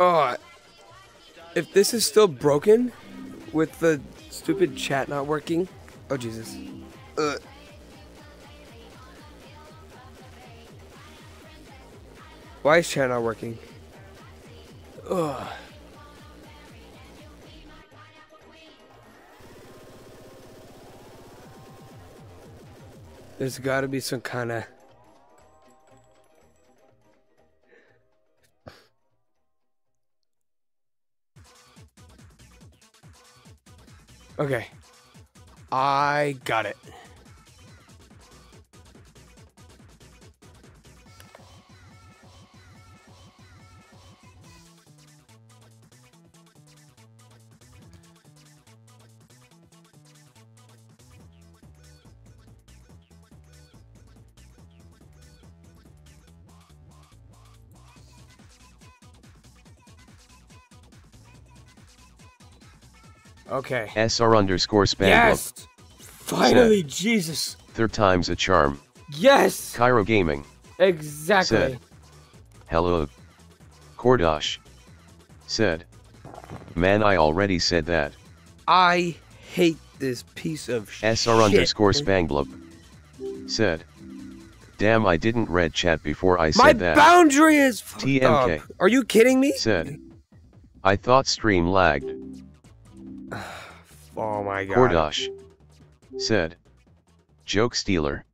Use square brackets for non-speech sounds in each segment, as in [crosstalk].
Oh, if this is still broken with the stupid chat not working. Oh, Jesus. Uh. Why is chat not working? Ugh. There's got to be some kind of. Okay. I got it. Okay. SR underscore Spangler. Yes! Finally, Jesus. Third time's a charm. Yes! Cairo Gaming. Exactly. Said. Hello. Kordash. Said. Man, I already said that. I hate this piece of SR shit. underscore Spangler. Said. Damn, I didn't read chat before I said My that. boundary is fucked TMK. up. Are you kidding me? Said. I thought stream lagged. My god. Kordash. Said. Joke stealer.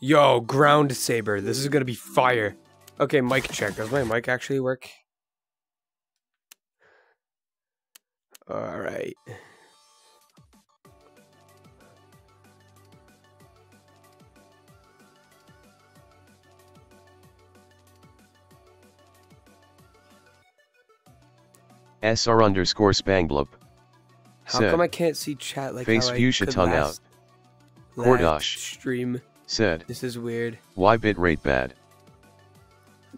Yo, ground saber. This is gonna be fire. Okay, mic check. Does my mic actually work? All right. SR underscore Spanglup. How Said. come I can't see chat like Face how I fuchsia could tongue out. last, last Kordash. stream? Said. This is weird. Why bitrate bad?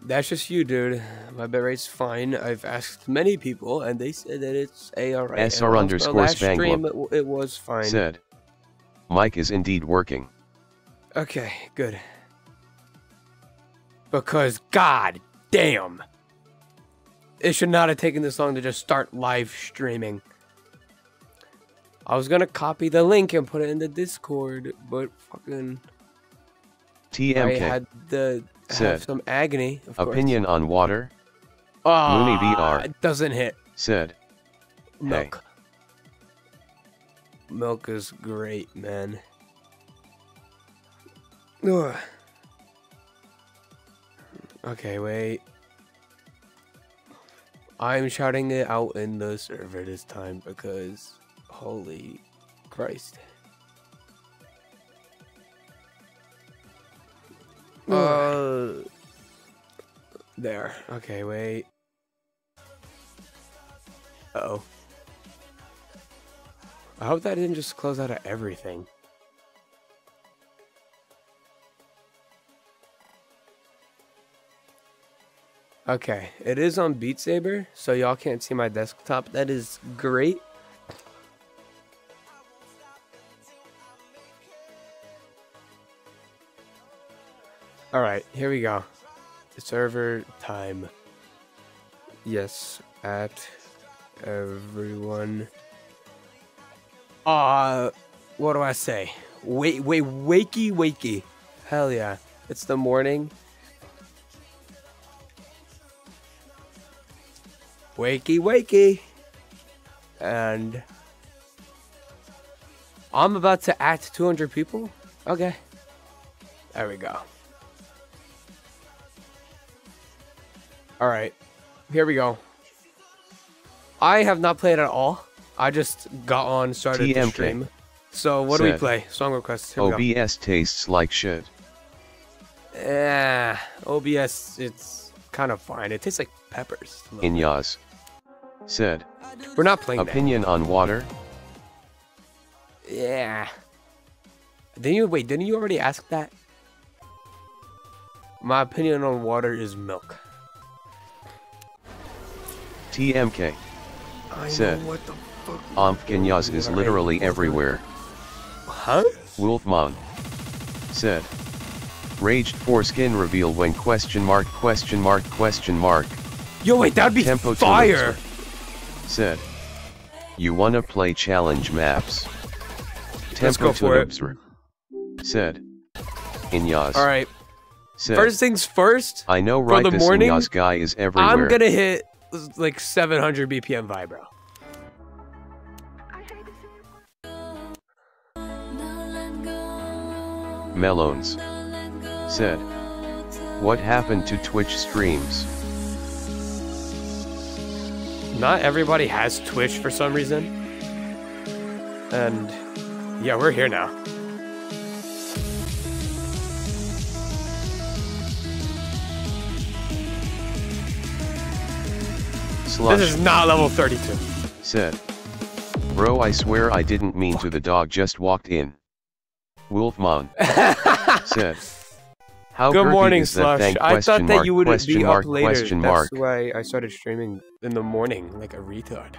That's just you, dude. My bitrate's fine. I've asked many people, and they said that it's alright. SR underscore last stream, it, it was fine. Said. Mike is indeed working. Okay, good. Because god damn, it should not have taken this long to just start live streaming. I was gonna copy the link and put it in the Discord, but fucking TMK. I had the Said. some agony. Of course. Opinion on water? Ah, Mooney VR. It doesn't hit Said. Hey. milk. Milk is great, man. Ugh. Okay, wait. I'm shouting it out in the server this time because holy Christ. Uh, there. Okay, wait. Uh oh. I hope that didn't just close out of everything. Okay, it is on Beat Saber, so y'all can't see my desktop. That is great. All right, here we go. Server time. Yes, at everyone. Uh, what do I say? Wait, wait, wakey, wakey. Hell yeah. It's the morning. Wakey, wakey. And I'm about to act 200 people. Okay. There we go. All right. Here we go. I have not played at all. I just got on, started the TMK. stream. So what do we play? Song requests. Here we go. OBS tastes like shit. Yeah, OBS, it's kind of fine. It tastes like peppers. Inyas. Said. We're not playing that. Opinion on water? Yeah. Didn't you wait? Didn't you already ask that? My opinion on water is milk. TMK. I Said. know what the fuck. Omfkenyaz is literally everywhere. Huh? Wolfmon. Said. Raged foreskin reveal when question mark question mark question mark. Yo, wait, that'd be Tempo fire. Tulipser. Said. You wanna play challenge maps? Let's go for it. Tulipser. Said. Inyaz. All right. Said. First things first. I know for right the this morning, Inyaz guy is everywhere. I'm gonna hit like 700 BPM vibro. Melones. Said. What happened to Twitch streams? Not everybody has Twitch for some reason. And yeah, we're here now. Slush. This is not level 32. Said. Bro I swear I didn't mean to the dog just walked in. Wolfmon. [laughs] said. How Good morning, Slush. thing? I thought that mark, you would be mark, up later. That's mark. why I started streaming in the morning like a retard.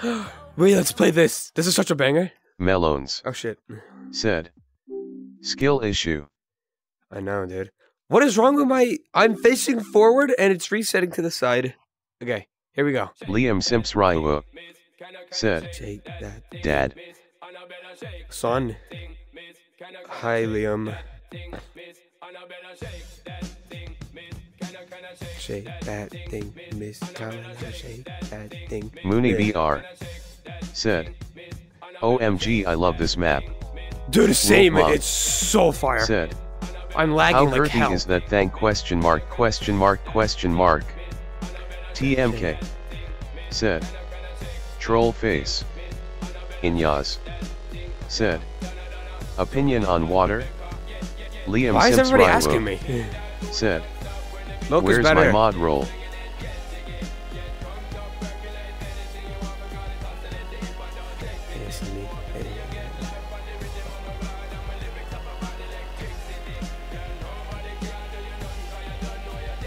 [gasps] Wait, let's play this. This is such a banger. Melones. Oh shit. Said. Skill issue. I know, dude. What is wrong with my... I'm facing forward and it's resetting to the side. Okay, here we go. Liam Simps Raiwo. Said. That. Dad. Son. Hi, Liam. Shake that thing, Miss Carolina. Shake that thing. Mooney. VR. Said. OMG I love this map. Dude, same. It's so fire. Said. I'm How lagging like girthy hell. is that thing? Question mark, question mark, question mark. TMK. Said. Troll face. Inyaz. Said. Opinion on water? Liam Why is Simps everybody Raiwo asking me? Said. Is Where's better. my mod roll?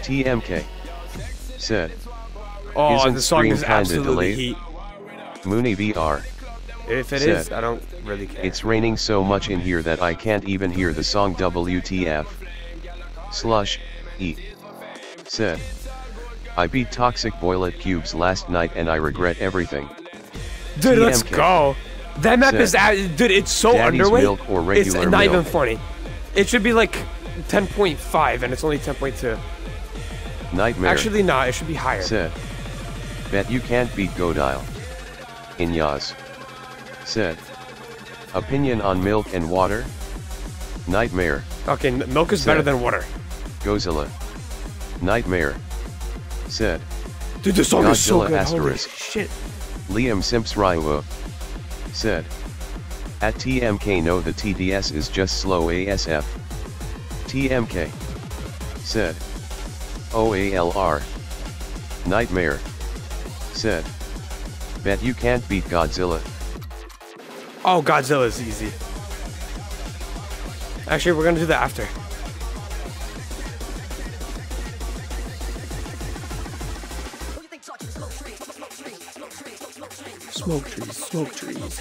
TMK. Said. Oh, Isn't the song is absolutely delayed? heat. Mooney VR. If it is, Said. I don't really care. It's raining so much in here that I can't even hear the song WTF. Slush, E. Said. I beat Toxic Boilet Cubes last night and I regret everything. Dude, let's go. That map Said. is, a- dude, it's so Daddy's underweight. milk or it's not even funny. It should be like 10.5 and it's only 10.2. Nightmare. Actually, not. It should be higher. Said. Bet you can't beat Godile. Inyaz. Said. Opinion on milk and water? Nightmare. Okay, milk is better than water. Gozilla. Nightmare. Said. Dude, this song is so Godzilla good. Holy asterisk. shit. Liam Simps Raiwo. Said. At TMK no the TDS is just slow ASF. TMK. Said. OALR. Nightmare. Said. Bet you can't beat Godzilla. Oh, Godzilla is easy. Actually, we're gonna do that after. Smoke trees, smoke trees.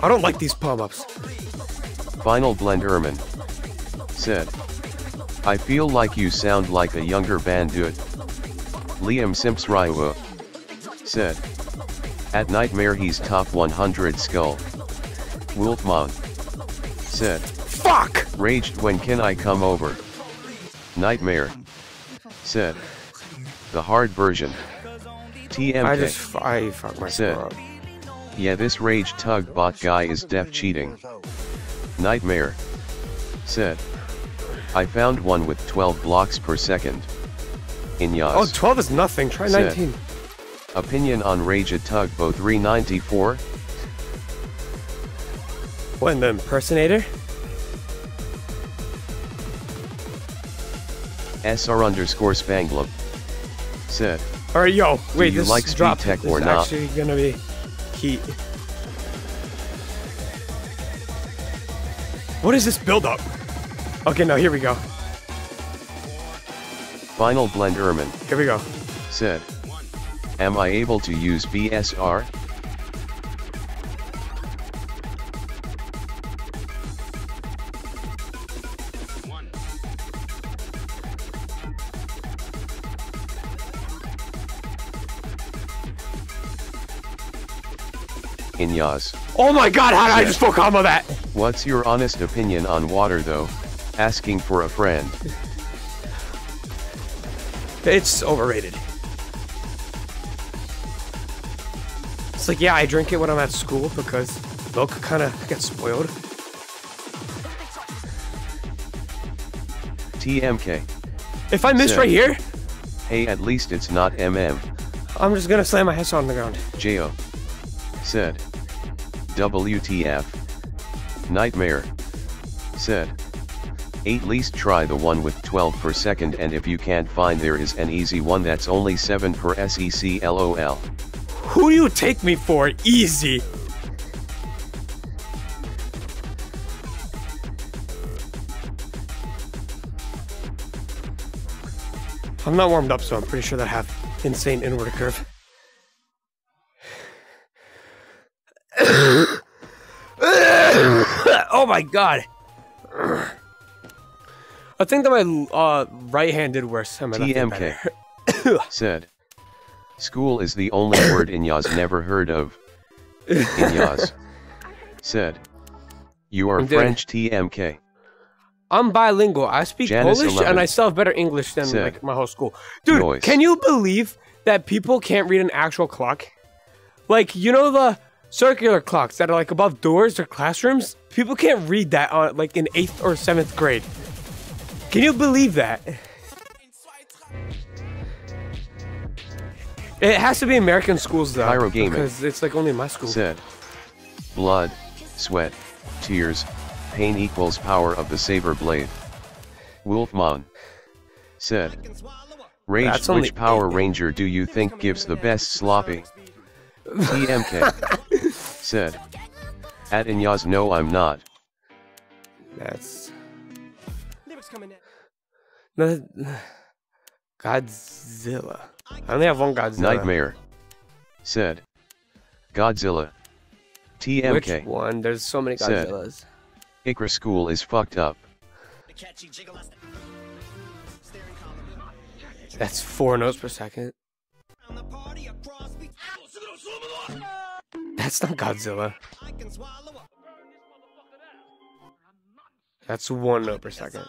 I don't like these palm ups. Final Blend Erman. Said. I feel like you sound like a younger Bandoot. Liam Simps Raiwo. Said. At Nightmare he's top 100 skull. Wolfmon. Said. Fuck! Raged when can I come over? Nightmare. Said. The hard version. TMK. I just I fuck myself Said. up. Yeah this rage tug bot guy is def cheating. Nightmare. Said. I found one with 12 blocks per second. Inyas. Oh, 12 is nothing. Try Said. 19. Opinion on Rage at Tugboat 394? When the impersonator? SR underscore Spanglum. Said. Alright, yo, wait, you this like speed drop tech is or not? actually gonna be heat. What is this build up? Okay, no, here we go. Final Blend Ermin Here we go. said, Am I able to use BSR? Inyas, Oh my god, how did I just fuck full combo that? what's your honest opinion on water though? Asking for a friend. It's overrated. It's like, yeah, I drink it when I'm at school because milk kind of gets spoiled. TMK. If I miss right here, Hey, at least it's not MM. I'm just gonna slam my head on the ground. Jo. Said. WTF. Nightmare. Said. 8 least try the one with 12 per second and if you can't find there is an easy one that's only 7 per SEC LOL. Who do you take me for? Easy. I'm not warmed up, so I'm pretty sure that I have insane inward curve. [coughs] [coughs] oh my god. I think that my uh, right hand did worse. left hand TMK. [coughs] Said. School is the only word Inyas never heard of. Inyas. Said. You are Dude. French TMK. I'm bilingual. I speak Janice Polish 11 and I still have better English than said, like my whole school. Dude, Noise. can you believe that people can't read an actual clock? Like, you know the circular clocks that are like above doors or classrooms? People can't read that on like in 8th or 7th grade. Can you believe that? It has to be American schools though. Pyro Gaming. Because it's like only my school. Said. Blood, sweat, tears, pain equals power of the saber blade. Wolfmon. Said. Rage which Power. Ranger do you think gives the best sloppy? TMK. [laughs] Said. At Inyas no I'm not. That's. No, [sighs] Godzilla. I only have one Godzilla. Nightmare. Said. Godzilla. TMK. Which one? There's so many Said. Godzillas. Ikra school is fucked up. That's four notes per second. That's not Godzilla. That's one note per second.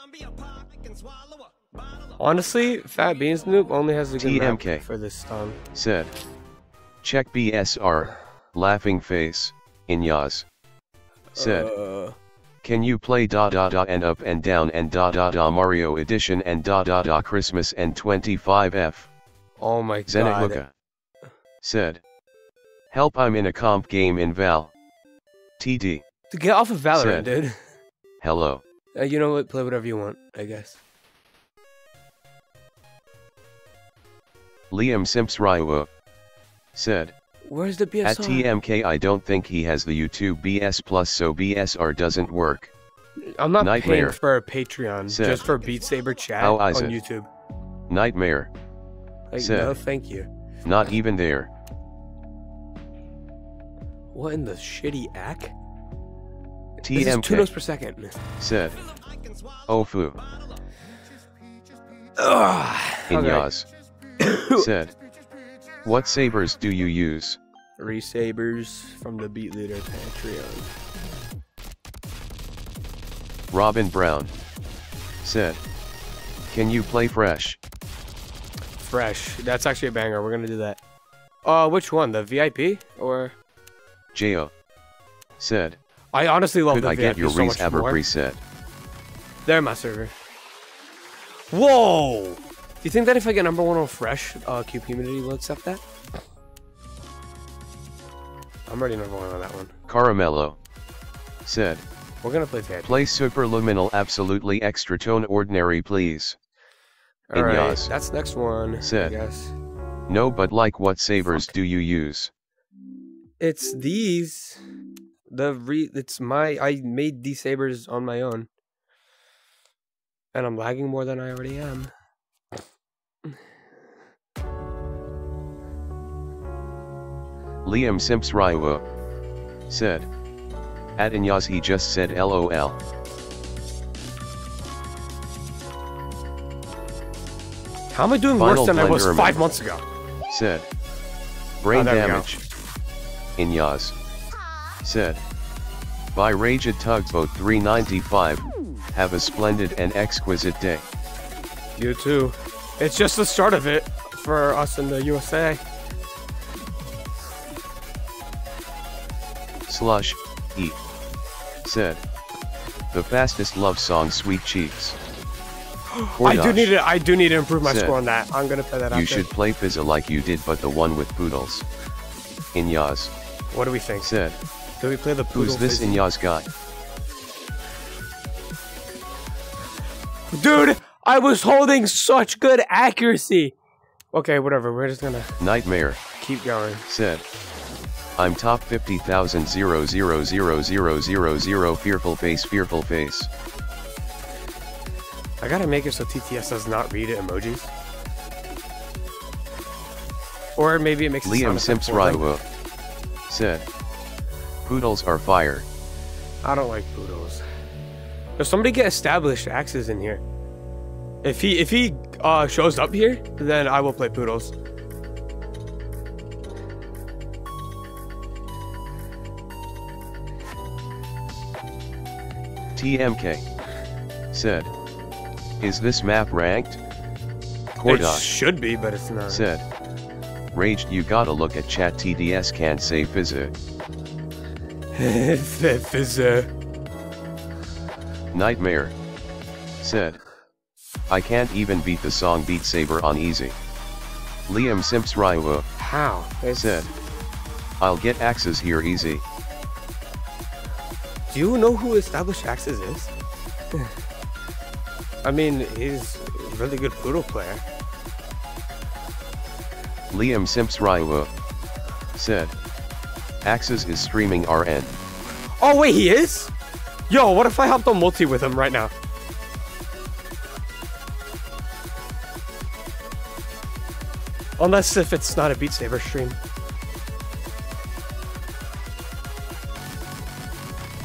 Honestly, Fat Beans Noob only has a good map TMK. for this song. Said. Check BSR. Laughing face. Inyas. Said. Uh, Can you play da da da and up and down and da da da Mario Edition and da da da Christmas and 25F? oh my Zenit god. Luka. Said. Help I'm in a comp game in Val. TD. To get off of Valorant, Said. dude. Hello. Uh, you know what? Play whatever you want, I guess. Liam Simps Raiwa. Uh, said. Where's the BSR? At TMK I don't think he has the YouTube BS Plus so BSR doesn't work. I'm not Nightmare. paying for a Patreon Said. just for Beat Saber chat How on is it? YouTube. Nightmare. Like, Said. no, thank you. Not even there. What in the shitty ack? This is two notes per second. Said. Ofu. Ugh. Okay. [coughs] Said. What sabers do you use? ReeSabers from the Beat Leader Patreon. Robin Brown. Said. Can you play fresh? Fresh. That's actually a banger. We're gonna do that. Uh, which one? The VIP or? Jo. Said. I honestly love Could the I VIP get your so much Reese ever more. preset? They're my server. Whoa! Do you think that if I get number one on Fresh, uh, Cube Community will accept that? I'm already number one on that one. Caramello. Said. We're gonna play VIP. Play superluminal absolutely extra tone ordinary please. Alright, Inyas. that's next one. Said. "Yes." No but like what sabers do you use? It's these. The re it's my I made these sabers on my own. And I'm lagging more than I already am. Liam Simps Raiwa said. At Inyas he just said LOL. How am I doing Final worse than I was five months ago? Said. Brain Oh, damage. Inyas. Said. By Raged Tugboat 395. Have a splendid and exquisite day. You too. It's just the start of it for us in the USA. Slush, E. Said. The fastest love song Sweet Cheeks. [gasps] I do need to I do need to improve my Said. score on that. I'm gonna play that You after. should play Fizza like you did but the one with poodles. Inyas. What do we think? Said. Do we play the poodle Who's this fizzy? Inyas guy? Dude, I was holding such good accuracy. Okay, whatever. We're just gonna Nightmare. keep going. Said. I'm top 50,000 zero zero zero zero zero zero fearful face fearful face. I gotta make it so TTS does not read emojis. Or maybe it makes sound Liam Simps. Raiwa. Said. Poodles are fire. I don't like poodles. If somebody get established axes in here? If he if he uh, shows up here, then I will play poodles. TMK. Said. Is this map ranked? It should be, but it's not. Said. Raged you gotta look at chat TDS can't say Fizza. [laughs] Fizzer. Nightmare. Said. I can't even beat the song Beat Saber on easy. Liam Simps Raiwa. How? Said. I'll get axes here easy. Do you know who established axes is? I mean, he's a really good poodle player. Liam Simps Raiwa. Said. Axes is streaming RN. Oh wait, he is? Yo, what if I hopped on multi with him right now? Unless if it's not a Beat Saber stream.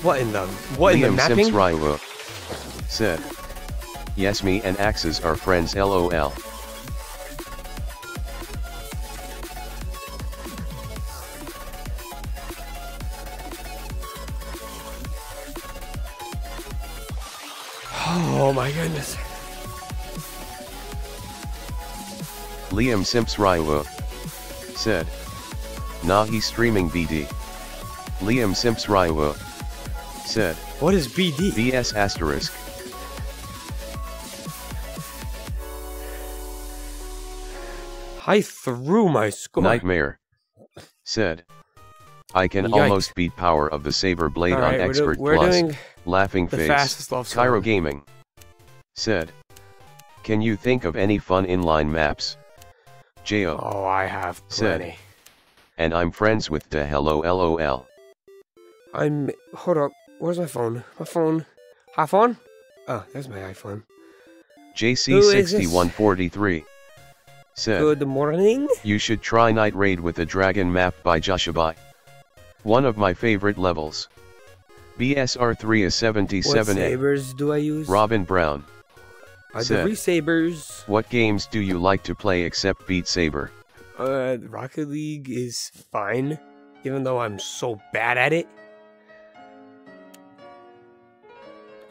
What in the what in the Liam mapping? Simps Raiwa. Said. Yes me and axes are friends lol. Oh my goodness. Liam Simps Raiwa. Said. Nah he's streaming BD. Liam Simps Raiwa. Said. What is BD? BS asterisk. I threw my score. Nightmare. Said. I can Yikes. almost beat power of the saber blade Alright, on expert we're plus. doing Laughing face. fastest love song. Cairo Gaming. Said. Can you think of any fun inline maps? Jo. Oh, I have Said. plenty. And I'm friends with the hello lol. I'm. Hold up. Where's my phone? My phone. iPhone? Oh, there's my iPhone. Who is this? JC6143. Said. Good morning. You should try Night Raid with a Dragon map by Joshabi. One of my favorite levels. BSR3 is What 77A. sabers do I use? Robin Brown. The said. ReeSabers. What games do you like to play except Beat Saber? Uh, Rocket League is fine, even though I'm so bad at it.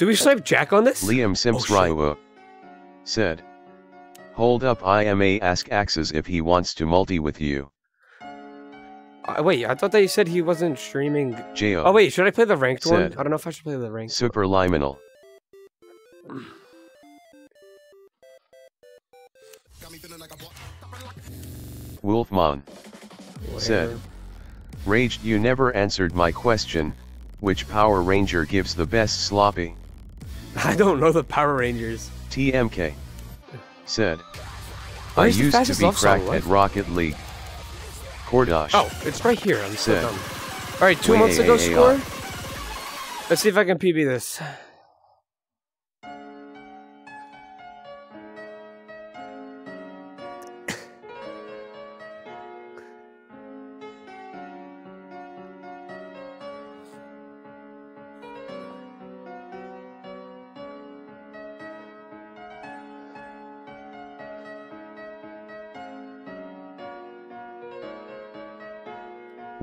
Do we snipe Jack on this? Liam Simps Oh. Raiwa said. Hold up I IMA ask Axes if he wants to multi with you. Uh, wait, I thought that you said he wasn't streaming. Jo. Oh wait, should I play the ranked one? I don't know if I should play the ranked. Super Liminal. Wolfmon. said. Raged you never answered my question. Which Power Ranger gives the best sloppy? I don't know the Power Rangers. TMK. Said. I used to be cracked at Rocket League. Kordash. Oh, it's right here. I'm so dumb. All right, two months ago score. uh, Let's see if I can PB this.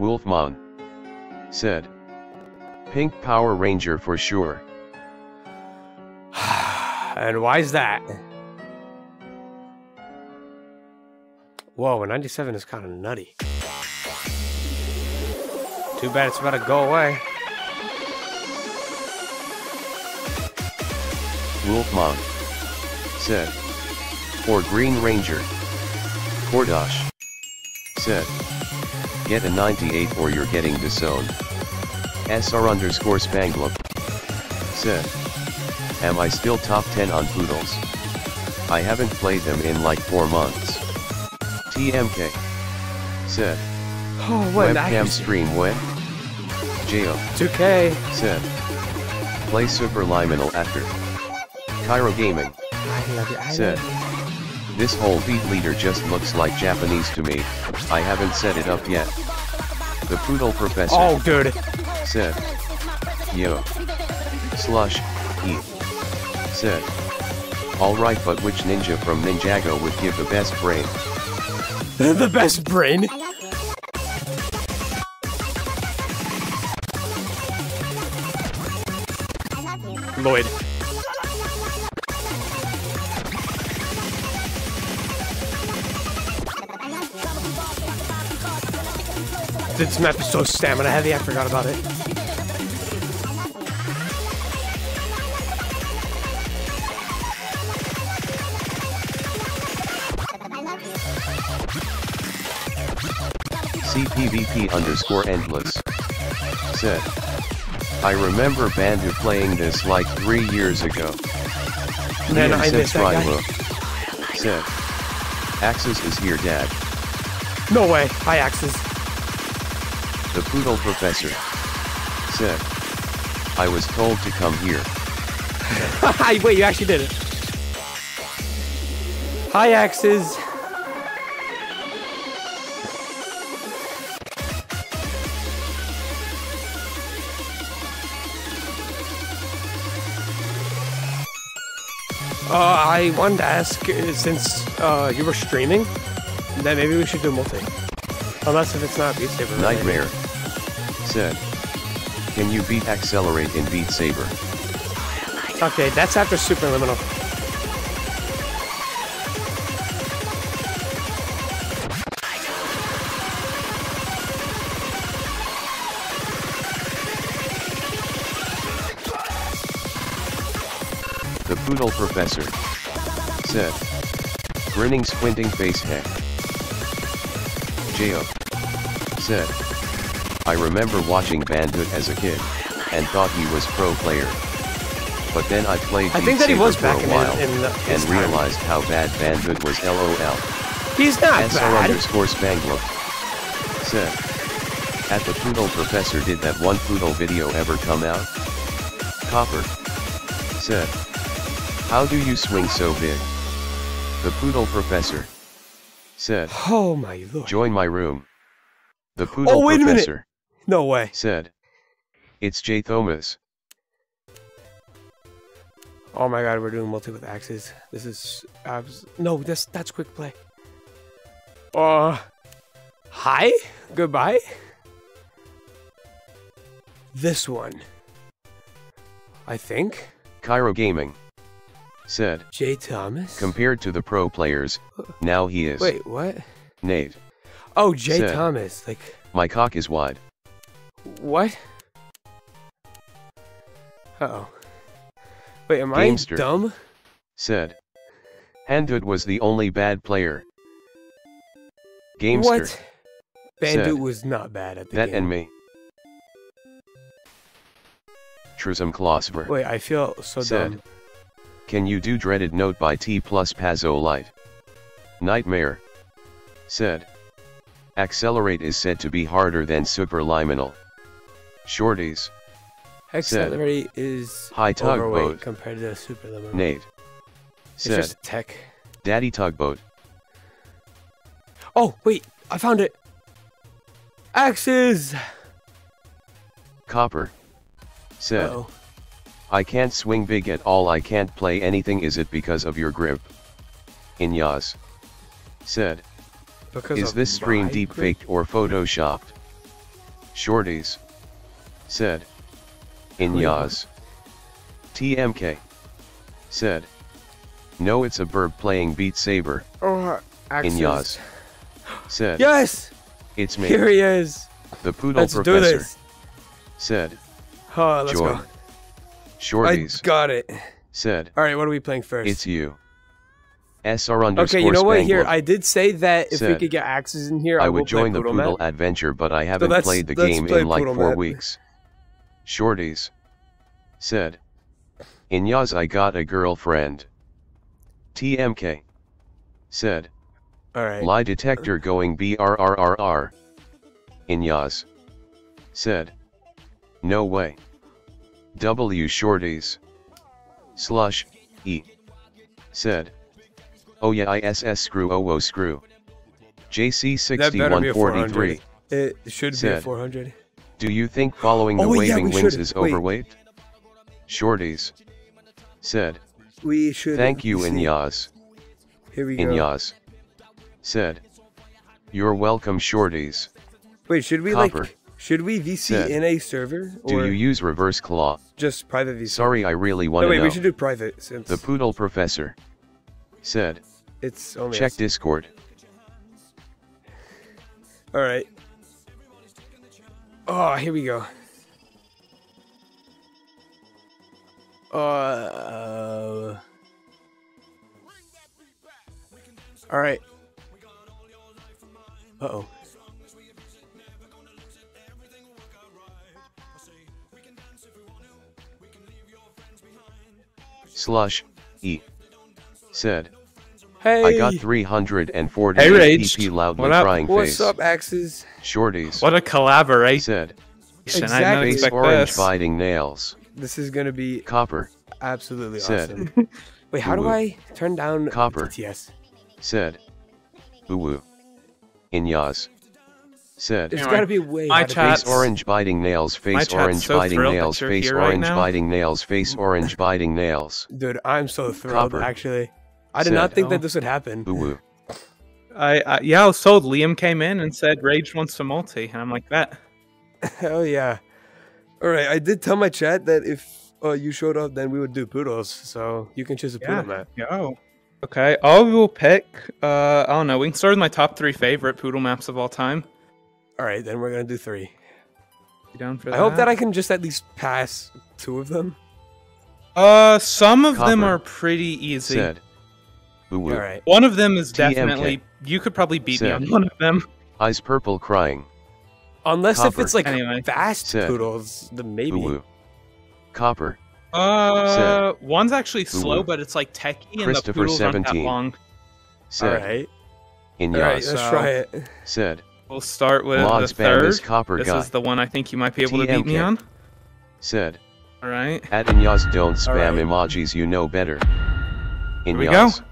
Wolfmon. Said. Pink Power Ranger for sure. [sighs] and why is that? Whoa, 97 is kind of nutty. Too bad it's about to go away. Wolfmon. Said. Or Green Ranger. Kordash. Said. Get a 98 or you're getting disowned. SR underscore Spanglup. Said. Am I still top 10 on Poodles? I haven't played them in like 4 months. TMK. Said. Oh, what? Webcam stream when? Jo. 2K. Said. Play Super Liminal after. Cairo Gaming. I love. I Said. love. This whole beat leader just looks like Japanese to me, I haven't set it up yet. The Poodle Professor Oh, dude. said. Yo. Slush, he. Said. Alright but which ninja from Ninjago would give the best brain? [laughs] the best brain. Lloyd. This map is so stamina heavy, I forgot about it. CPVP underscore endless. Said. I remember Bandoot playing this like three years ago. Man, I miss that guy. Said. Axes is here dad. No way. Hi, Axes. The Poodle Professor. Said. I was told to come here. [laughs] Wait, you actually did it. Hi, Axes. Uh, I wanted to ask, uh, since uh, you were streaming, that maybe we should do multi. Unless if it's not Beat Saber. related. Nightmare. Said. Can you beat Accelerate in Beat Saber? Okay, that's after Superliminal. The Poodle Professor. Said. Grinning squinting face heck. Jo. Said. I remember watching Bandoot as a kid, and thought he was pro player. But then I played I think that he was for back a in, while, in, in the, and time. realized how bad Bandoot was lol. He's not SR bad. underscore. Said. At the Poodle Professor did that one Poodle video ever come out? Copper. Said. How do you swing so big? The Poodle Professor. Said. Oh my lord. Join my room. The Poodle Oh, wait a minute. Professor. No way. Said. It's J. Thomas. Oh my god, we're doing multi with axes. This is abs no, that's that's quick play. Uh hi? Goodbye? This one. I think. Cairo Gaming. Said. Jay Thomas? Compared to the pro players, now he is. Wait, what? Nate. Oh, Jay Said. Thomas. Like My cock is wide. what? Uh oh. Wait, am Gamester. I dumb? Said. Handud was the only bad player. Gamester. What? Bandoot was not bad at the That game. and me. Trism Klosver. Wait, I feel so Said. dumb. Can you do Dreaded Note by T plus pazolite? Nightmare. Said. Accelerate is said to be harder than Superliminal. Shorties. Accelerate is High tugboat. compared to the super limo. Nate. it's Said, just tech. Daddy tugboat. Oh wait, I found it. Axes. Copper. Said, Uh-oh. I can't swing big at all I can't play anything is it because of your grip? Inyas. Said, Because is this stream my deep faked or photoshopped? Shorties. Said. Inyas. TMK. Said. No it's a burb playing Beat Saber. Oh. Inyas. Said. Yes. It's me. Here he is. The poodle Let's do professor. this. Said. Oh, let's Join. go. Shorties. I got it. Said. All right, what are we playing first? It's you. SR underscore okay, you know what? Here, I did say that if we could get axes in here, I, I would join the Poodle. Adventure, but I haven't let's- played the game play in like Poodle four weeks. Shorties. Said. In Yaz I got a girlfriend. TMK. Said. All right. Lie detector going BRRRR. In Yaz. Said. No way. W Shorties. Slush, E. Said. Oh yeah ISS screw oh oh screw. JC That better be a 6143. It should be a Said. 400. Do you think following the Oh, waving we wings should- is wait. overweight? Shorties. Said. We should. Thank you. Inyaz. Here we go. Inyaz. Said. You're welcome Shorties. Wait, should we Copper. like? Should we VC in a server or Do you use reverse claw? just private VC? Sorry I really want to No, wait, know. we should do private since The poodle professor. Said. it's only Check us. Discord. All right. Oh, here we go. Uh. All right. Slush. E. Said. Hey. I got 340 Hey, Rage. PP loudly What up? crying What's face. up, Axes? Shorties. What a collaboration! Said. Exactly. Face expect orange this. biting nails. This is gonna be Copper. absolutely Said. awesome. [laughs] Wait, how do I turn down Copper. TTS? Said. Uwu. Inyaz. Said. There's Anyway, gotta be a way. my how to- chat- Face orange biting nails, face chat's orange so biting thrilled that nails, you're face here right orange biting nails, face orange biting nails. Dude, I'm so thrilled. Copper. Actually, I did Said. not think Oh. that this would happen. Uwu. I, I yeah, I was told Liam came in and said Rage wants to multi, and I'm like that. [laughs] Hell yeah! All right, I did tell my chat that if uh, you showed up, then we would do poodles. So you can choose a Yeah. poodle map. Yo. Okay, I will pick. Uh, I don't know. We can start with my top three favorite poodle maps of all time. All right, then we're gonna do three. You down for I that? hope that I can just at least pass two of them. Uh, some of them are pretty easy. Said. All right. One of them is TMK. definitely. You could probably beat me on one of them. Eyes purple crying. Unless if it's like Anyway. fast Said. poodles, then maybe. Uwu. Copper. Uh, one's actually slow, Uwu. but it's like techie, and the Christopher poodles aren't that 17. long. All Said. right. Inyaz. All right. Let's So- try it. Said. We'll start with Log the third. this copper This guy. is the one I think you might be able to beat me on. Said. All right. At Inyaz don't spam right. emojis you know better. we go. Inyaz.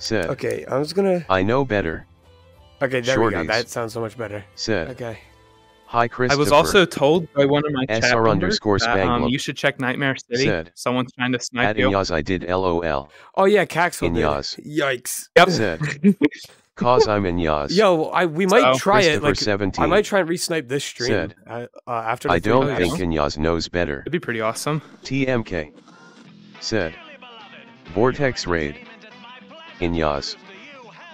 Said. Okay, I was gonna. I know better. Okay, there we go. That sounds so much better. Said. Okay. Hi Chris. I Christopher. was also told by one of my chat SR members underscore that, um, you should check Nightmare City. said, Someone's trying to snipe At you. Inyaz I did LOL. Oh yeah, Caxel did. Yikes. Yep. Said. [laughs] Cause I'm in Inyaz. Yo, I we might So, try it. Like 17. I might try and re-snipe this stream Said, uh, uh, after. The I don't think Inyaz knows better. It'd be pretty awesome. TMK. Said. Vortex Raid. Inyaz.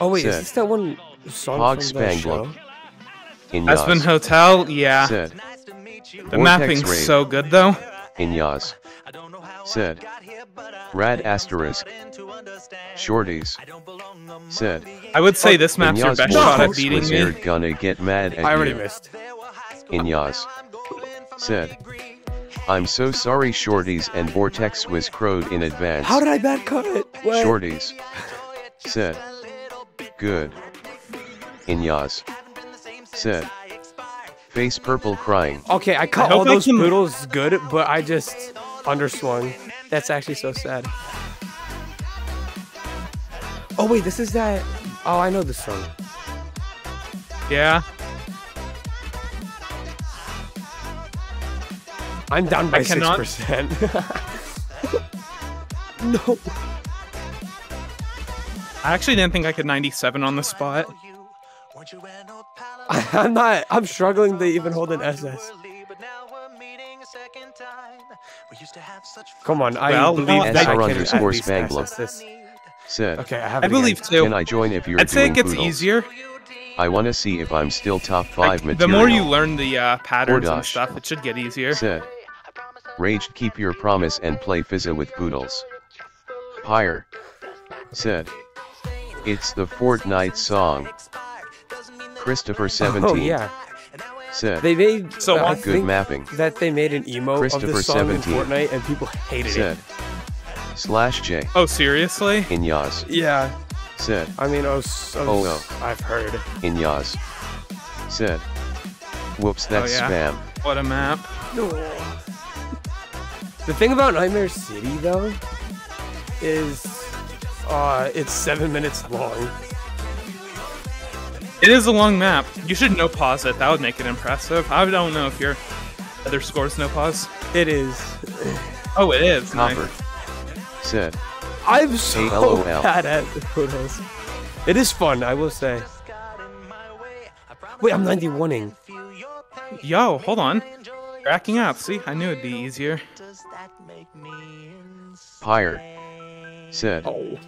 Oh wait, is this that one song Hog from the Spangler. show? Aspen Hotel, yeah. Said. The Vortex mapping's Raid. so good though. Inyaz. Said. Rad asterisk. Shorties. Said. I would say this map's your Inyaz best shot at Vortex beating me. Wizard gonna get mad at I already you. missed. Inyaz. Said. I'm so sorry Shorties and Vortex was crowed in advance. How did I bad cut it? What? Shorties. Said. Good. Inyaz. Said. Face purple crying. Okay, I cut hope all I those can- poodles good, but I just underswung. That's actually so sad. Oh wait, this is that. Oh, I know this song. Yeah. I'm down by six percent. [laughs] no. I actually didn't think I could 97 on the spot. [laughs] I'm not. I'm struggling to even hold an SS. Come on, I Well, believe no, that I SR can at underscore least Spangler. SS this. Said, Okay, I have. I it again. believe too. can I join if you're I'd say it gets poodles? easier. I wanna see if I'm still top Like, 5 material. the more you learn the uh, patterns and stuff, it should get easier. Said. Raged keep your promise and play Fizza with poodles. Pyre. Said. It's the Fortnite song. Christopher 17. Oh yeah, Said. they made. So uh, I Good think mapping. that they made an emo of Christopher this song 17. in Fortnite, and people hated Said. it. Slash J. Oh, seriously? Inyaz. Yeah, Said. I mean, I was, I Oh, well. I've heard. Inyaz. Said. Whoops, that's Oh, yeah. spam. What a map. The thing about Nightmare City, though, is uh, it's seven minutes long. It is a long map. You should no pause it. That would make it impressive. I don't know if your other scores no pause. It is. Oh, it is. Copper. Nice. Said. I'm so LOL. bad at the photos. It is fun, I will say. Wait, I'm 91ing. Yo, hold on. Racking up. See, I knew it'd be easier. Pyre. Said. Oh.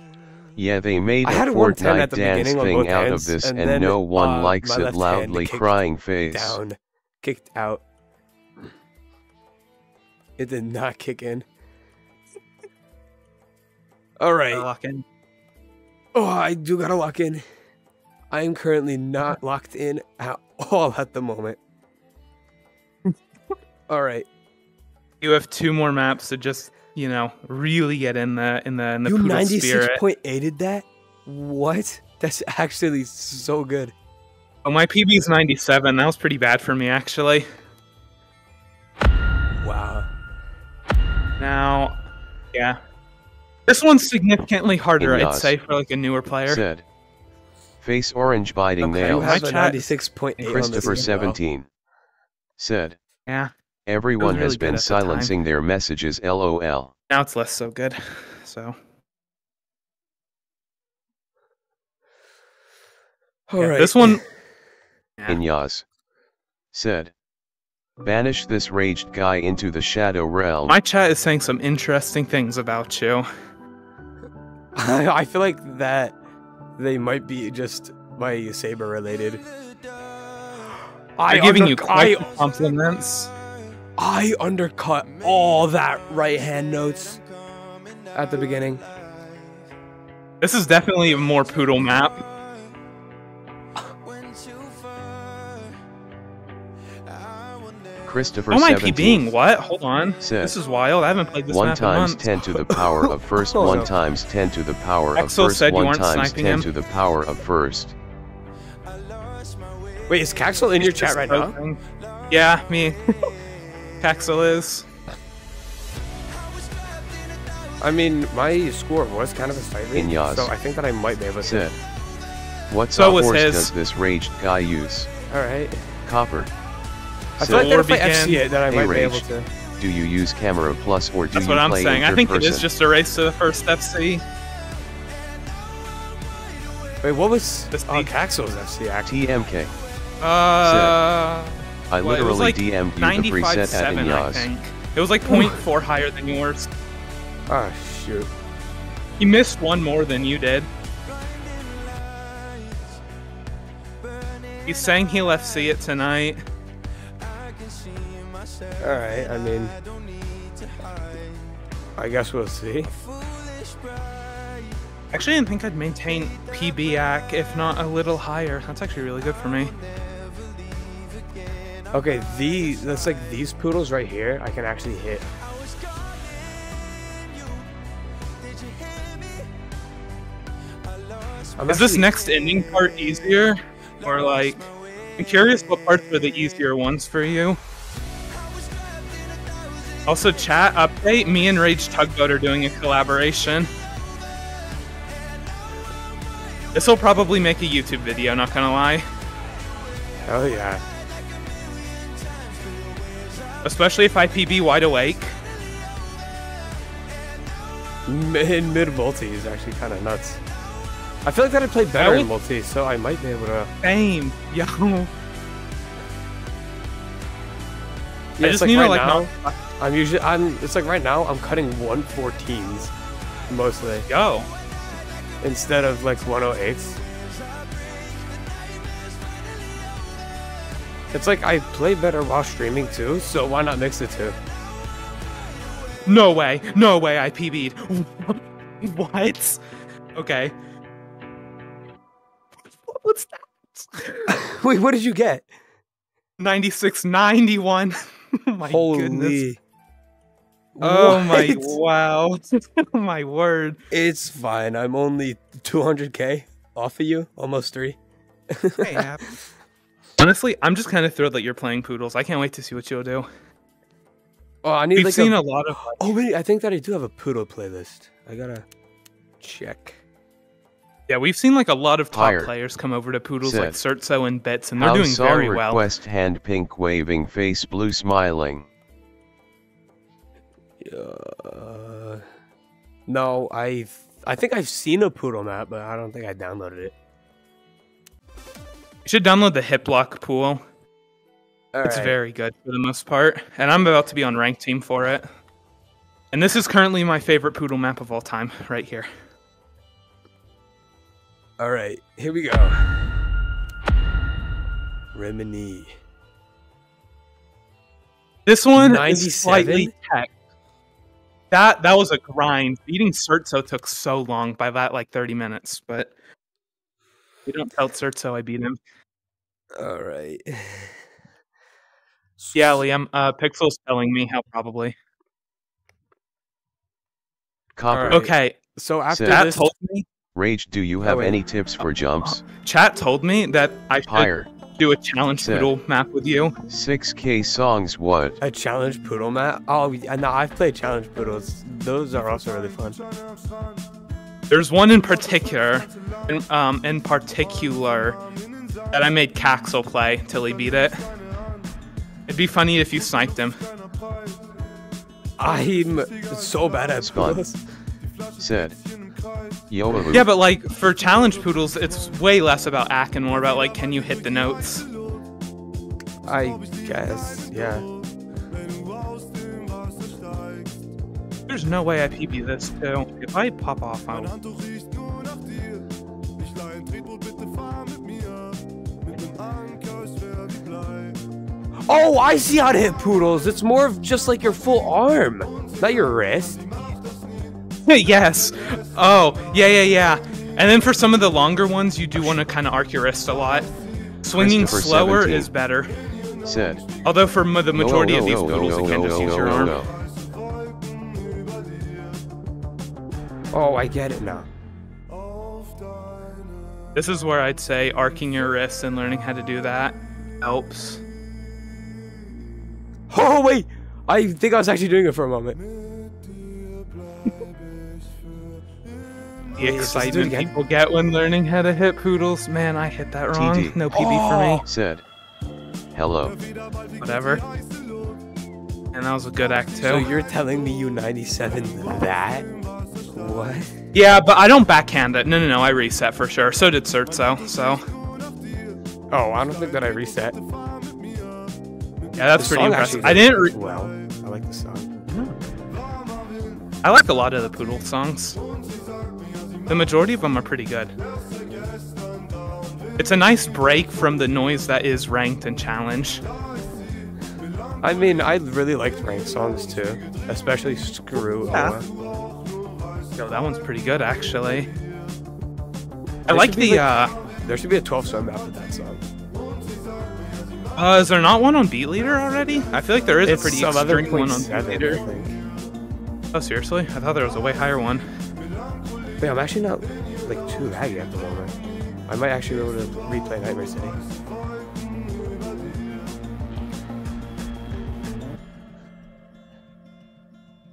Yeah, they made I a a 110 Fortnite dance thing both out of this, and and, then, no one uh, likes it loudly crying face. Down. Kicked out. It did not kick in. Alright. Lock in. Oh, I do gotta lock in. I am currently not locked in at all at the moment. [laughs] all right, You have two more maps to just, you know, really get in the in the in the you poodle ninety six point eighted that. What? That's actually so good. Oh, my PB is 97. That was pretty bad for me, actually. Wow. Now, yeah. This one's significantly harder, I'd say, for like a newer player. Said. Face orange biting Okay, you nails. My have a chat- ninety six point eight. Christopher 17. Said. Yeah. Everyone really has been at the silencing their messages lol. Now it's less so good. [laughs] So, All yeah, right. this one. [laughs] Yeah. Inyaz. Said. Banish this raged guy into the shadow realm. My chat is saying some interesting things about you. [laughs] I feel like that they might be just my saber related. I They're giving you quite I, compliments. I undercut all that right hand notes at the beginning. This is definitely a more poodle map. Christopher Oh my 17. PBing, what? Hold on. Said. This is wild. I haven't played this 1 map in times months. 10 to the power of [laughs] first, 1 times 10 to the power of Axel first, said 1 weren't times sniping 10 him. to the power of first. Wait, is Caxel in your chat right now? thing. Yeah, me. [laughs] Paxel is. I mean, my score was kind of a slightly, Inyas. so I think that I might be able to. Said. What So was horse his. does this raged guy use? All right. Copper. I Said, feel like that if I FC it, then I Hey, might be able to. Do you use camera plus or do That's you what I'm play saying. I think third it is just a race to the first FC. Wait, what was This oh, beat- Caxel's FC act? TMK. Uh, I literally like DM'd you the preset at 95.7, I think. It was like 0.4 higher than yours. Oh shoot. He missed one more than you did. He's saying he'll FC it tonight. All right. I mean, I guess we'll see. Actually, I didn't think I'd maintain PB AC, if not a little higher. That's actually really good for me. Okay, these that's like these poodles right here. I can actually hit. I'm Is this next ending part easier? Or like, I'm curious what parts are the easier ones for you. Also, chat update. Me and Rage Tugboat are doing a collaboration. This will probably make a YouTube video. Not gonna lie. Hell yeah. Especially if I PB wide awake. In mid multi is actually kind of nuts. I feel like that I play better in multi, so I might be able to. Same. Yo. Yeah, I just like need right to like now. not I'm usually I'm. It's like right now I'm cutting 114s mostly go. instead of like 108s. It's like I play better while streaming too, so why not mix the two? No way. No way. I PB'd. [laughs] what? Okay. What's that? [laughs] Wait, what did you get? 96, 91. oh [laughs] my Holy. goodness. Oh my wow. oh my word. It's fine. I'm only 200k off of you, almost three. Honestly, I'm just kind of thrilled that you're playing Poodles. I can't wait to see what you'll do. Oh, I need We've like seen a... a lot of Oh wait, I think that I do have a poodle playlist. I gotta check. yeah, we've seen like a lot of top Higher. players come over to Poodles Said. like Surtso and Bits, and they're House doing song very well. request hand pink waving face blue smiling. Uh, no, I I think I've seen a poodle map, but I don't think I downloaded it. You should download the Hitbloq pool. It's Alright. very good for the most part, and I'm about to be on rank team for it. And this is currently my favorite Poodle map of all time, right here. All right, here we go. Remini. This one 97? is slightly tech. That that was a grind. Beating Surtso took so long by that like 30 minutes, but you don't tell Surtso I beat him. All right. Yeah, Liam. Uh, Pixel's telling me how probably. Copper. Okay, So after Chat chat this, told me. Rage, do you Oh, have wait. any tips for jumps? Chat told me that I should Higher. do a challenge Said. poodle map with you. 6k songs what? a challenge poodle map. Oh, yeah, no, I've played challenge poodles. Those are also really fun. There's one in particular, in, um, in particular, that I made Caxel play till he beat it. It'd be funny if you sniped him. I'm so bad at Spun. poodles. Said. Yo Yeah, but like for challenge poodles, it's way less about ack and more about like, can you hit the notes? I guess, yeah. There's no way I PB this too. If I pop off, I'll. Oh, I see how to hit poodles. It's more of just like your full arm, not your wrist. [laughs] yes. Oh, yeah, yeah, yeah. And then for some of the longer ones, you do want to kind of arc your wrist a lot. Swinging slower 17. is better. Said. Although for the majority No, of these no, no, poodles, no, you can no, just no, use your no, arm. Oh, I get it now. This is where I'd say arcing your wrists and learning how to do that helps. [laughs] Oh wait, I think I was actually doing it for a moment. The Wait, do excitement again. people get when learning how to hit poodles. Man, I hit that wrong. TD. No PB for me. Said. Hello. Whatever. And that was a good act too. So you're telling me you 97 that? What? yeah, but I don't backhand it. No, no, no. I reset for sure. So did Surtso. So Oh, I don't think that I reset. yeah, that's pretty impressive. I didn't. Re- well, I like the song. I like a lot of the Poodle songs. The majority of them are pretty good. It's a nice break from the noise that is ranked and challenge. I mean, I really liked ranked songs too, especially Screw. Yeah. Yo, that one's pretty good actually. I like the. Like, uh, there should be a 12 song after that song. Uh, is there not one on Beat Leader already? I feel like there is it's a pretty some other one on Beat Leader. Oh, seriously? I thought there was a way higher one. Wait, I'm actually not like too laggy at the moment. I might actually be able to replay Nightmare City.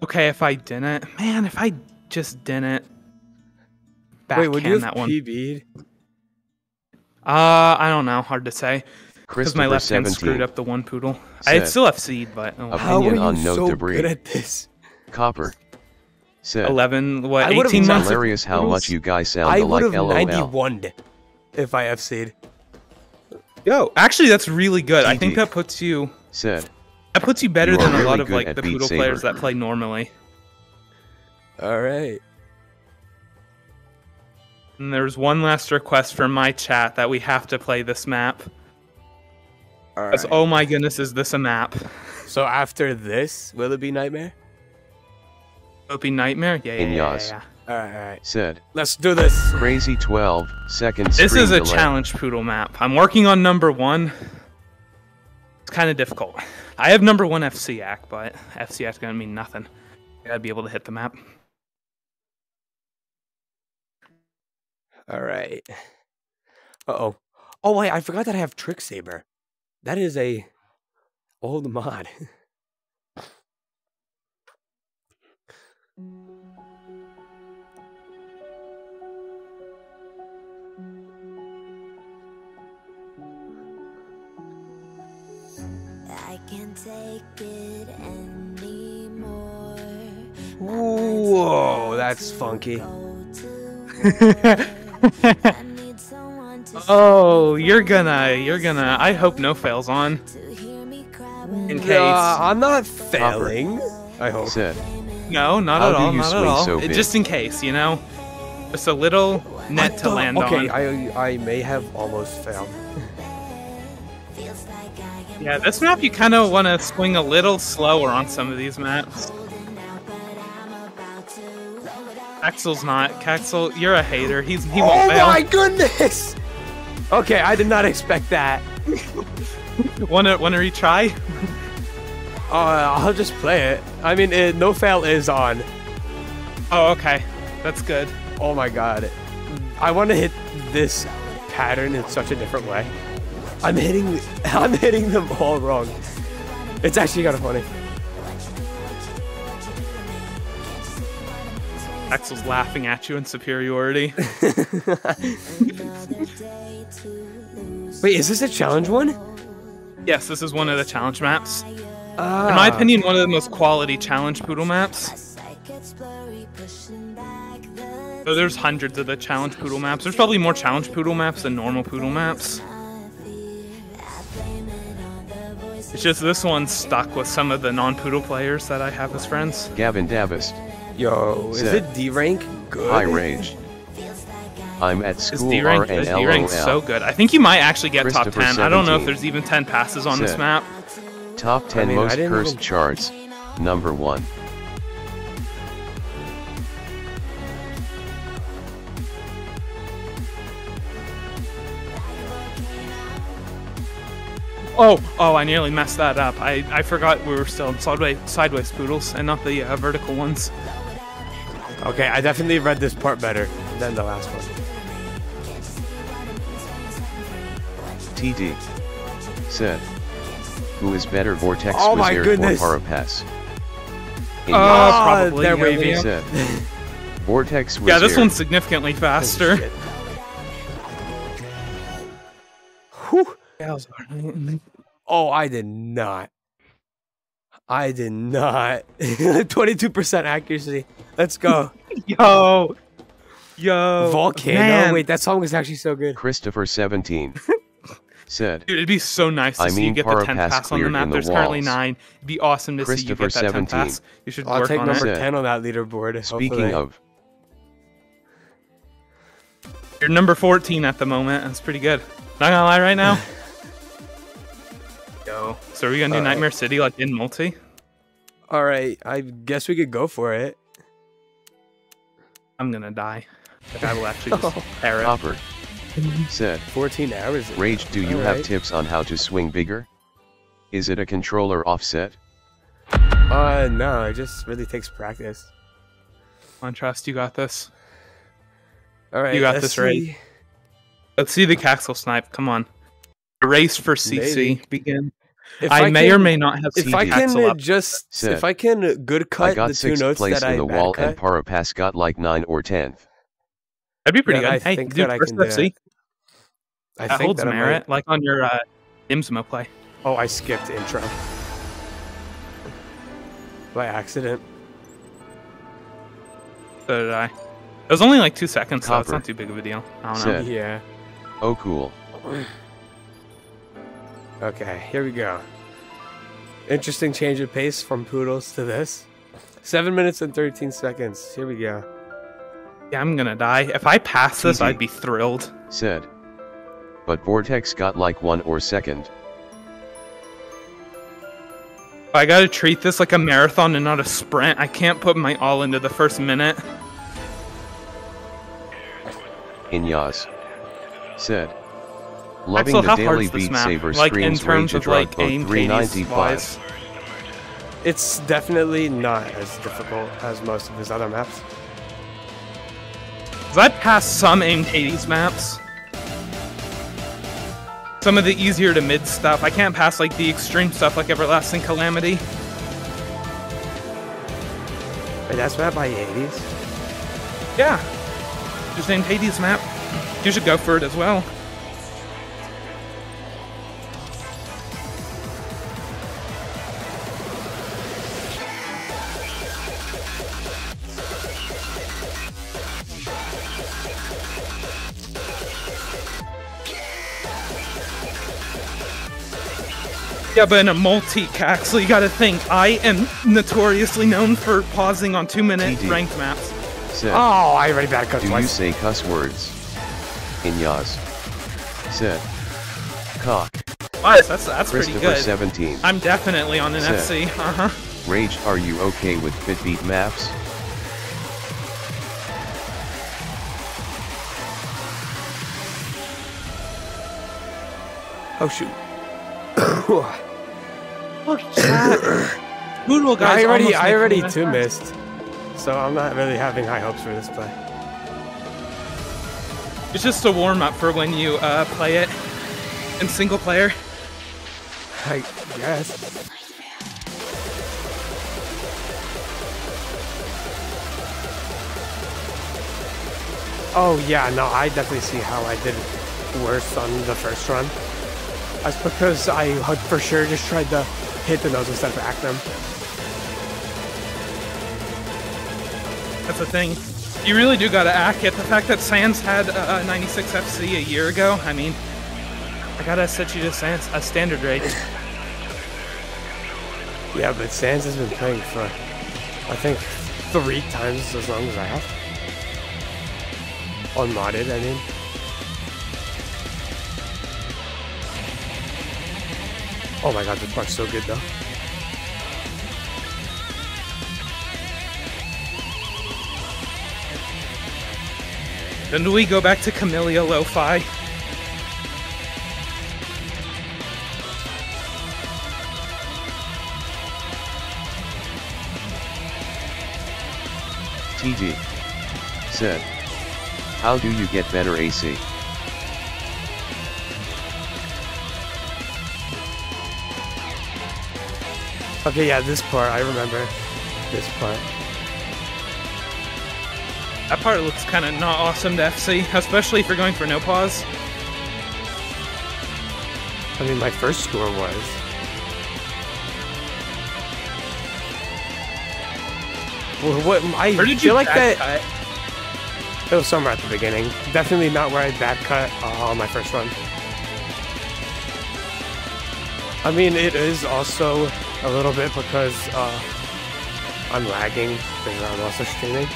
Okay, if I didn't, man, if I just didn't. Wait, would you backhand have that one? PB'd? Uh, I don't know. Hard to say. Because my left hand screwed up the one poodle. I Said. still have seed, but oh, well. How are you on no so debris. good at this? Copper. Said. 11, what, I would've 18 not- months? Hilarious how poodles? much you guys sound I would alike have LOL. 91 if I FC'd. Yo, actually, that's really good. I think that puts you Said. that puts you better You are than a lot of like the poodle Saber. players that play normally. All right. And there's one last request from my chat that we have to play this map. All Because, right. oh my goodness, is this a map? So after this, will it be Nightmare? Will it be Nightmare? Yeah, yeah, yeah, yeah, yeah. All right, all right. Said. Let's do this. Crazy 12 seconds. This is a delay. challenge poodle map. I'm working on number one. It's kind of difficult. I have number one FCAC, but FCAC's gonna mean nothing. I gotta be able to hit the map. All right. Uh oh. Oh wait, I forgot that I have Trick Saber. That is a old mod. I can't take it anymore. Whoa, that's funky. [laughs] oh, you're gonna, you're gonna. I hope no fails on. In case. Yeah, I'm not failing. I hope. Said. No, not How at all. Not at all. so Just in case, you know. Just a little net I to thought- land okay, on. I I may have almost failed. Yeah, this map you kind of want to swing a little slower on some of these maps. Axel's not. Axel, you're a hater. He's he won't Oh fail. Oh my goodness! Okay, I did not expect that. [laughs] Wanna wanna retry? Uh, I'll just play it. I mean, it, no fail is on. Oh, okay. That's good. Oh my god. I want to hit this pattern in such a different way. I'm hitting [laughs] I'm hitting them all wrong. It's actually kind of funny. Axel's laughing at you in superiority. [laughs] Wait, is this a challenge one? yes, this is one of the challenge maps. Ah, In my opinion, one of the most quality challenge poodle maps. So there's hundreds of the challenge poodle maps. There's probably more challenge poodle maps than normal poodle maps. It's just this one stuck with some of the non-poodle players that I have as friends. Gavin Davist. Yo, is Said. it D rank? Good. High rage. I'm at This school D rank, this D rank's so good. I think you might actually get top Christopher 10. I don't know if there's even 10 passes on this map. Top 10 mean, most cursed even- charts. Number 1. Oh, oh, I nearly messed that up. I, I forgot we were still in sideways, sideways poodles and not the uh, vertical ones. Okay, I definitely read this part better than the last one. TD. Said. Who is better Vortex Oh my Wizard goodness. or Parapass? In Uh, probably. they're yeah, waving. Said. Vortex Wizard. Yeah, this one's significantly faster. Shit. Oh, I did not. I did not. [laughs] 22% accuracy. Let's go. [laughs] Yo, yo, Volcano. man. Wait, that song was actually so good. Christopher 17. [laughs] Said. Dude, it'd be so nice to I see you mean, get the 10 Parapass pass on the map. the There's currently 9. It'd be awesome to see you get that 10 17. pass. You should I'll work take on number it. 10 on that leaderboard. Speaking hopefully. of, You're number 14 at the moment. That's pretty good. Not gonna lie right now. Yo. So are we gonna do Alright. Nightmare City like in multi? All right, I guess we could go for it. I'm gonna die. Like I will actually just [laughs] tear it. Copper. Said. 14 hours. ago. Rage, do you have Alright. tips on how to swing bigger? Is it a controller offset? Uh, no, it just really takes practice. On trust, you got this. All right, You got this, right? see. Let's see the Caxel snipe. Come on. Race for CC. Maybe. Begin. If I, may or may not have If seen I can uh, just, Said, if I can uh, good cut I got the two sixth notes place that I in the wall cut, and Parapass got like 9 or 10th. That'd be pretty then good. I hey, think dude, that I first can do FC. I that think holds that I might- merit, like on your uh, Imsmo play. Oh, I skipped intro by accident. So did I. It was only like two seconds, so it's not too big of a deal. I don't know. Said. Yeah. Oh cool. [clears throat] Okay, here we go. Interesting change of pace from Poodles to this. Seven minutes and 13 seconds. Here we go. Yeah, I'm gonna die. If I pass this, I'd be thrilled. Said. But Vortex got like 1 or second. I gotta treat this like a marathon and not a sprint. I can't put my all into the first minute. Inyas. Said. Loving Axel, the how daily hard's this Beat map? Saber Like in streams terms of like both aim cadence 395. wise. It's definitely not as difficult as most of his other maps. 'Cause I passed some aim Hades maps. Some of the easier to mid stuff. I can't pass like the extreme stuff like Everlasting Calamity. Wait, that's map by 80s? Yeah. Just aim Hades map. You should go for it as well. Yeah, but in a multi-caxel, you gotta think, I am notoriously known for pausing on two-minute TD. ranked maps. Said. Oh, I already bad cut Do you say cuss words? Inyas. Said. Cock. Nice, that's, that's pretty Christopher good. 17. I'm definitely on an Sick. FC, uh-huh. Rage, are you okay with Fitbeat maps? Oh, shoot. Look, chat. I already, I already two missed. So I'm not really having high hopes for this play. It's just a warm-up for when you uh, play it in single player. I guess. Oh yeah, no, I definitely see how I did worse on the first run. That's because I had for sure just tried to hit the nose instead of act them. That's the thing. You really do gotta act it. The fact that Sans had a, a 96 FC a year ago, I mean, I gotta set you to Sans a standard rate. Yeah, but Sans has been playing for, I think, three times as long as I have. Unmodded, I mean. Oh my god, this part's so good though. Then do we go back to Camellia Lo-Fi? TD. Said. How do you get better AC? Okay, yeah, this part, I remember. This part. That part looks kind of not awesome to FC, especially if you're going for no pause. I mean, my first score was. Well, what I Where did feel you like that cut? it was somewhere at the beginning. Definitely not where I back cut uh, on my first run. I mean, it is also a little bit because uh, I'm lagging because I'm also streaming.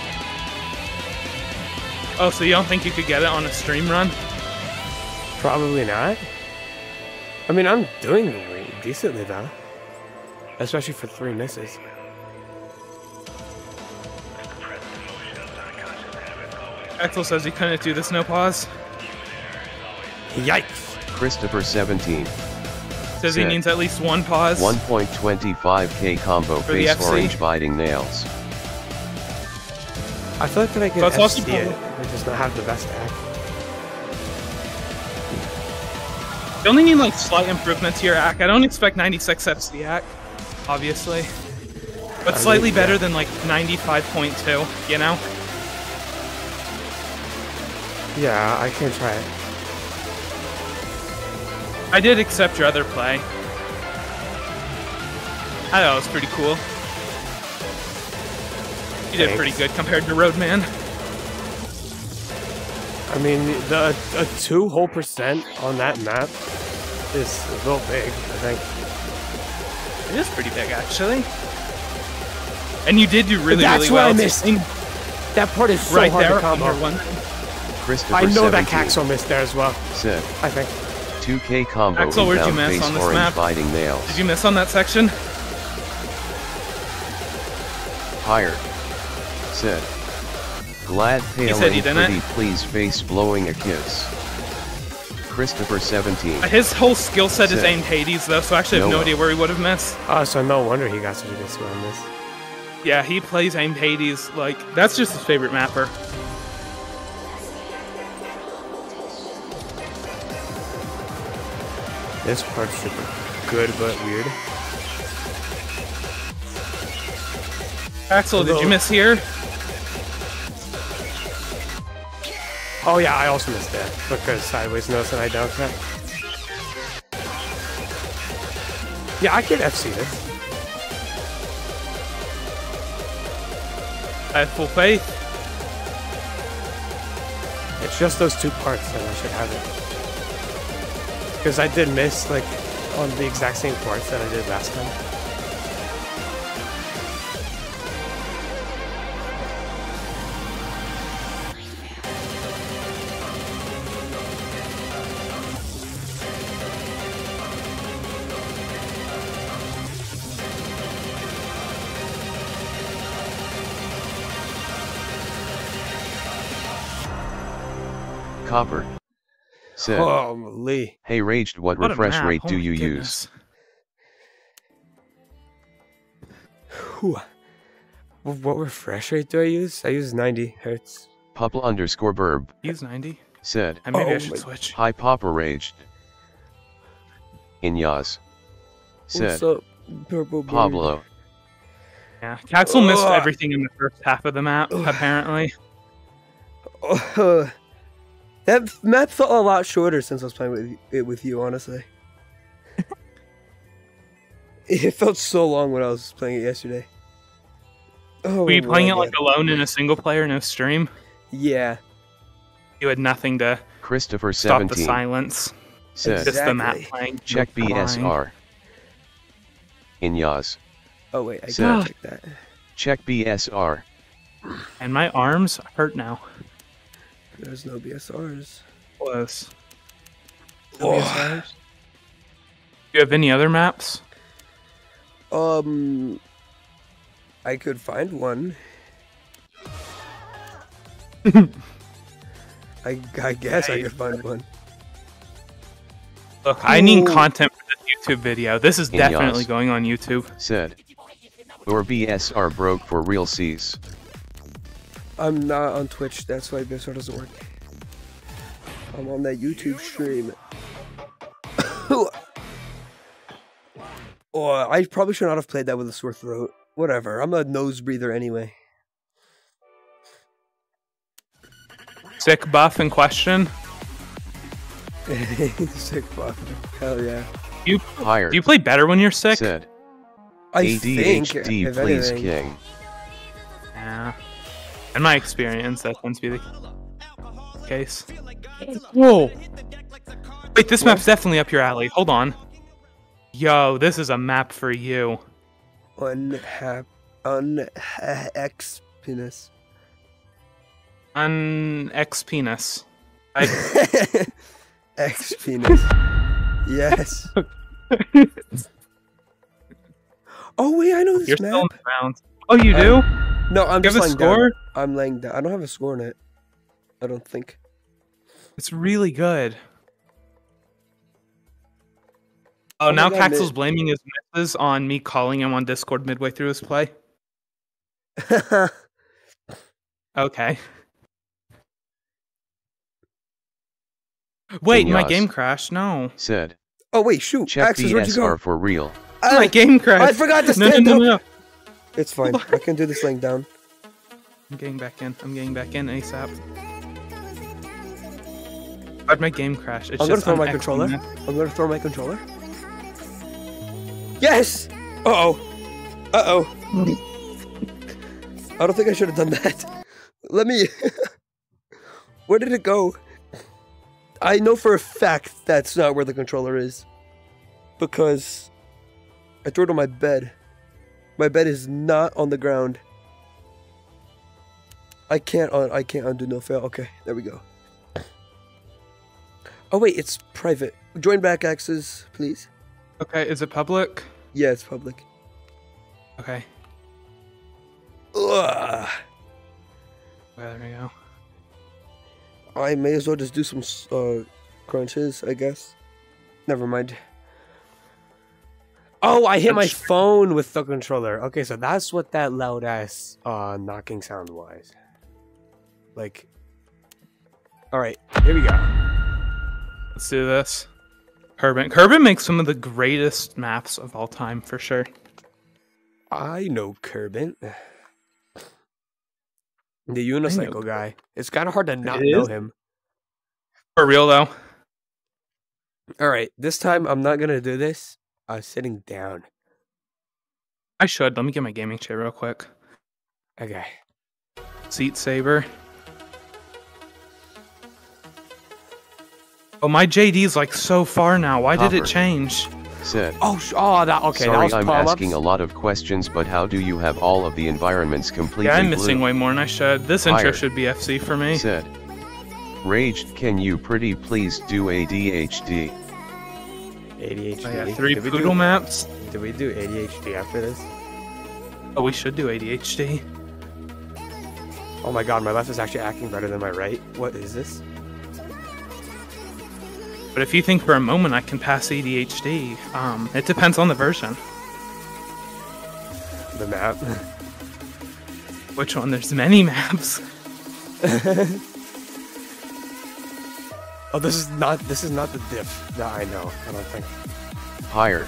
Oh, so you don't think you could get it on a stream run? Probably not. I mean, I'm doing re- decently though, especially for three misses. Axel says he couldn't do this no pause. Yikes! Christopher 17. Says he needs at least one pause. 1.25k combo For the face FC. orange biting nails. I feel like that I can But it's also FC it. I just don't have the best act. You only need like slight improvement to your act. I don't expect 96 FCAC, obviously. But I slightly mean, better yeah. than like 95.2, you know? Yeah, I can try it. I did accept your other play. I thought it was pretty cool. You did pretty good compared to Roadman. I mean, the a two whole percent on that map is a little big. I think. It is pretty big, actually. And you did do really, That's really what well. I missed. That part is so right hard there to combo. one. I know that 17 Caxo missed there as well. said, I think. 2K combo Axel, where'd you inbound miss face on this orange map? biting nails. Did you miss on that section? Higher. Said. Glad pale said he and didn't. pretty please face blowing a kiss. Christopher 17. Uh, his whole skill set is Sick. aimed Hades, though, so actually I have no Noah. idea where he would have missed. Oh, so no wonder he got such a good score on this. Yeah, he plays aimed Hades. Like, that's just his favorite mapper. This part's super good but weird. Axel, did you miss here? Oh yeah, I also missed that because sideways nose and I don't cut. Yeah, I can FC this. I have full faith. It's just those two parts that I should have it. Because I did miss like on the exact same parts that I did last time. Copper. Said, Holy. hey raged what, What refresh rate oh do my you goodness. Whew. What refresh rate do I use? I use 90 hertz. use? Pupple underscore burb. He's 90. Said, And maybe I Oh should my- switch. hi Papa raged. Inyaz. What's Said, up, Purple Pablo. Yeah, Caxel missed everything in the first half of the map, apparently. [laughs] that map felt a lot shorter since I was playing with it with you, honestly. [laughs] it felt so long when I was playing it yesterday. Oh, Were you playing it like God. alone in a single player, no stream? Yeah. You had nothing to Christopher stop the 17. silence. Said, Just the map playing. check BSR. In BSR. Inyaz. Oh wait, I So- gotta check that. Check BSR. And my arms hurt now. There's no BSRs. Close. Oh. Do you have any other maps? Um, I could find one. [laughs] I, I guess I could find one. Look, I need content for this YouTube video. This is In definitely Yas. going on YouTube. Said. Or BSR broke for real C's. I'm not on Twitch, that's why BSR doesn't work. I'm on that YouTube stream. [coughs] oh, I probably should not have played that with a sore throat. Whatever, I'm a nose breather anyway. Sick buff in question. [laughs] Sick buff. Hell yeah. You Higher. do you play better when you're sick? Said. I think, ADHD, if please, anything, King. Yeah. In my experience, that tends to be the case. Whoa. Wait, this map's definitely up your alley. Hold on. Yo, this is a map for you. Unhap, un X penis. On X penis. I, X penis. Yes. [laughs] oh wait, I know this you're still map. in the round. Oh, you do? No, I'm You just have a laying score? down. I'm laying down. I don't have a score in it. I don't think. It's really good. Oh, Oh now God, Caxel's blaming his misses on me calling him on Discord midway through his play. [laughs] Okay. Wait, my Yes. game crashed. No. said, Oh wait, shoot. check Axis, where'd you go? BSR for real. Ah, my game crashed. I forgot to No, no, stand no, up. no, no. It's fine. I can do this laying down. I'm getting back in. I'm getting back in ASAP. Why'd my game crash? It's I'm gonna just throw my controller. X-Men. I'm gonna throw my controller. Yes! Uh oh. Uh oh. I don't think I should have done that. Let me. [laughs] where did it go? I know for a fact that's not where the controller is. Because I threw it on my bed. My bed is not on the ground. I can't un- I can't undo no fail. Okay, there we go. Oh wait, it's private. Join back axes, please. Okay, is it public? Yeah, it's public. Okay. Ugh. Well, there we go. I may as well just do some uh, crunches, I guess. Never mind. Oh, I hit my phone with the controller. Okay, so that's what that loud ass uh, knocking sound was. Like, all right, here we go. Let's do this. Kerbin. Kerbin makes some of the greatest maps of all time, for sure. I know Kerbin. The unicycle guy. It's kind of hard to not It know is? him. For real, though. All right, this time I'm not gonna do this. I'm sitting down. I should. Let me get my gaming chair real quick. Okay. Seat saver. Oh, my JD's like so far now. Why did it change? Said, Oh, sh- oh, that okay. that sorry was I'm palm-ups. asking a lot of questions but how do you have all of the environments completely Yeah, I'm missing blue? way more than I should. This intro should be FC for me. Said, Raged can you pretty please do ADHD? ADHD. Oh, yeah, three did poodle do, maps. Did we do ADHD after this? Oh, we should do ADHD. Oh my god, my left is actually acting better than my right. What is this? But if you think for a moment I can pass ADHD, um, it depends on the version. The map. Which one? There's many maps. [laughs] oh, this is not. This is not the diff that I know. I don't think. Higher.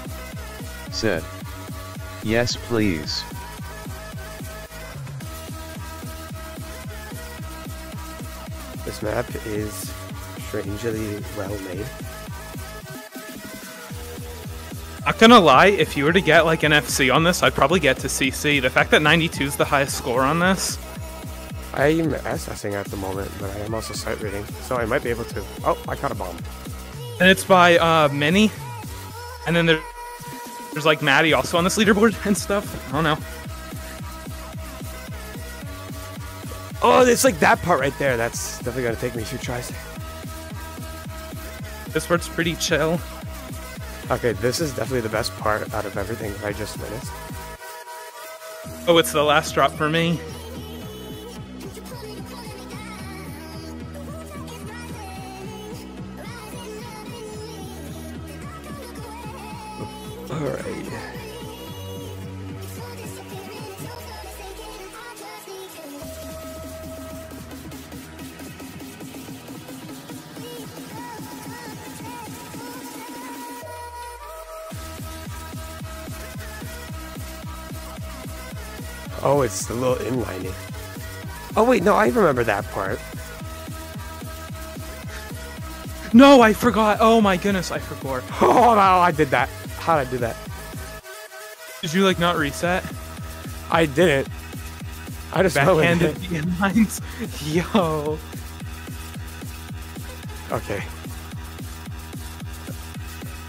Said, yes please. This map is strangely well made. Not gonna lie, if you were to get like an FC on this, I'd probably get to CC. The fact that 92 is the highest score on this, I'm assessing at the moment, but I am also sight reading, so I might be able to. Oh, I caught a bomb. and it's by uh, Many, and then there, there's like Maddie also on this leaderboard [laughs] and stuff. I don't know. Oh, it's like that part right there. That's definitely gonna take me a few tries. This part's pretty chill. Okay, this is definitely the best part out of everything I just witnessed. Oh, it's the last drop for me. [laughs] All right. Oh, it's the little inlining. Oh wait, no, I remember that part. No, I forgot. Oh my goodness, I forgot. [laughs] Oh no, I did that. How did I do that? Did you like not reset? I didn't. I just Backhanded the inlines. [laughs] Yo. Okay.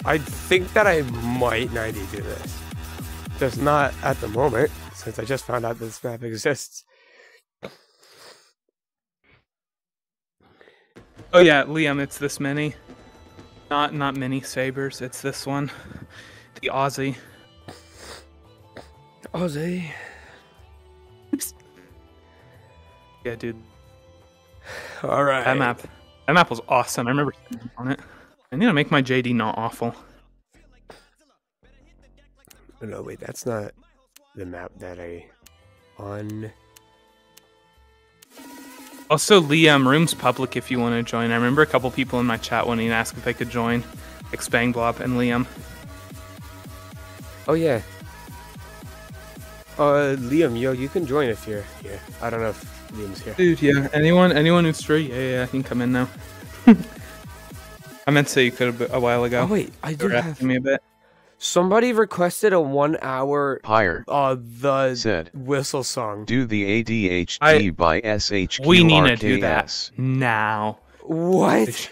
I think that I might 90 do this. Just not at the moment, since I just found out this map exists. Oh yeah, Liam, it's this many. Not not mini sabers. It's this one, the Aussie. Aussie. Yeah, dude, All right. that map. That map was awesome. I remember on it. I need to make my JD not awful. No, wait, that's not the map that I on. Also, Liam, room's public if you want to join. I remember a couple people in my chat wanting to ask if I could join. Like Spangblob and Liam. Oh yeah. Uh, Liam, yo, you can join if you're here. I don't know if Liam's here. Dude, yeah. Anyone anyone who's free, yeah, yeah, you can come in now. [laughs] I meant to say you could a, a while ago. Oh wait, I do were have. me a bit. Somebody requested a one-hour higher uh the said, whistle song. do the ADHD I- by SHQRKS. We need to do that now. What? It,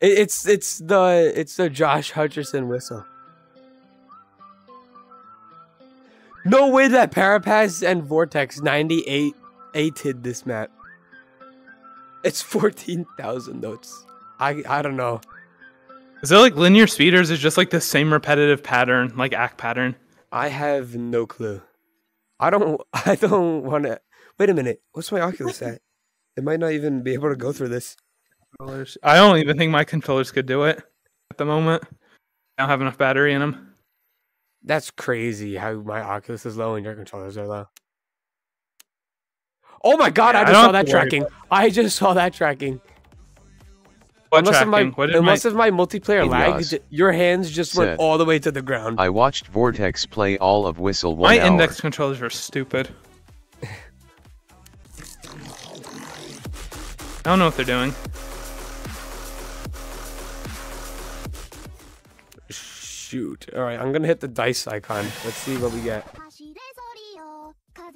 it's it's the it's the Josh Hutcherson whistle. No way that Parapass and Vortex 98 8 this map. It's 14,000 notes. I I don't know. Is it like linear speed or is it just like the same repetitive pattern, like act pattern? I have no clue. I don't [laughs] I don't want to Wait a minute. What's my Oculus at? It might not even be able to go through this. I don't even think my controllers could do it at the moment. I don't have enough battery in them. That's crazy how my Oculus is low and your controllers are low. Oh my god, Yeah, I I just don't saw that tracking. I just saw that tracking. What unless tracking? Of my, my, unless of my multiplayer lagged, your hands just went all the way to the ground. I watched Vortex play all of Whistle one my hour. index controllers are stupid. I don't know what they're doing. Shoot. All right, I'm gonna hit the dice icon. Let's see what we get.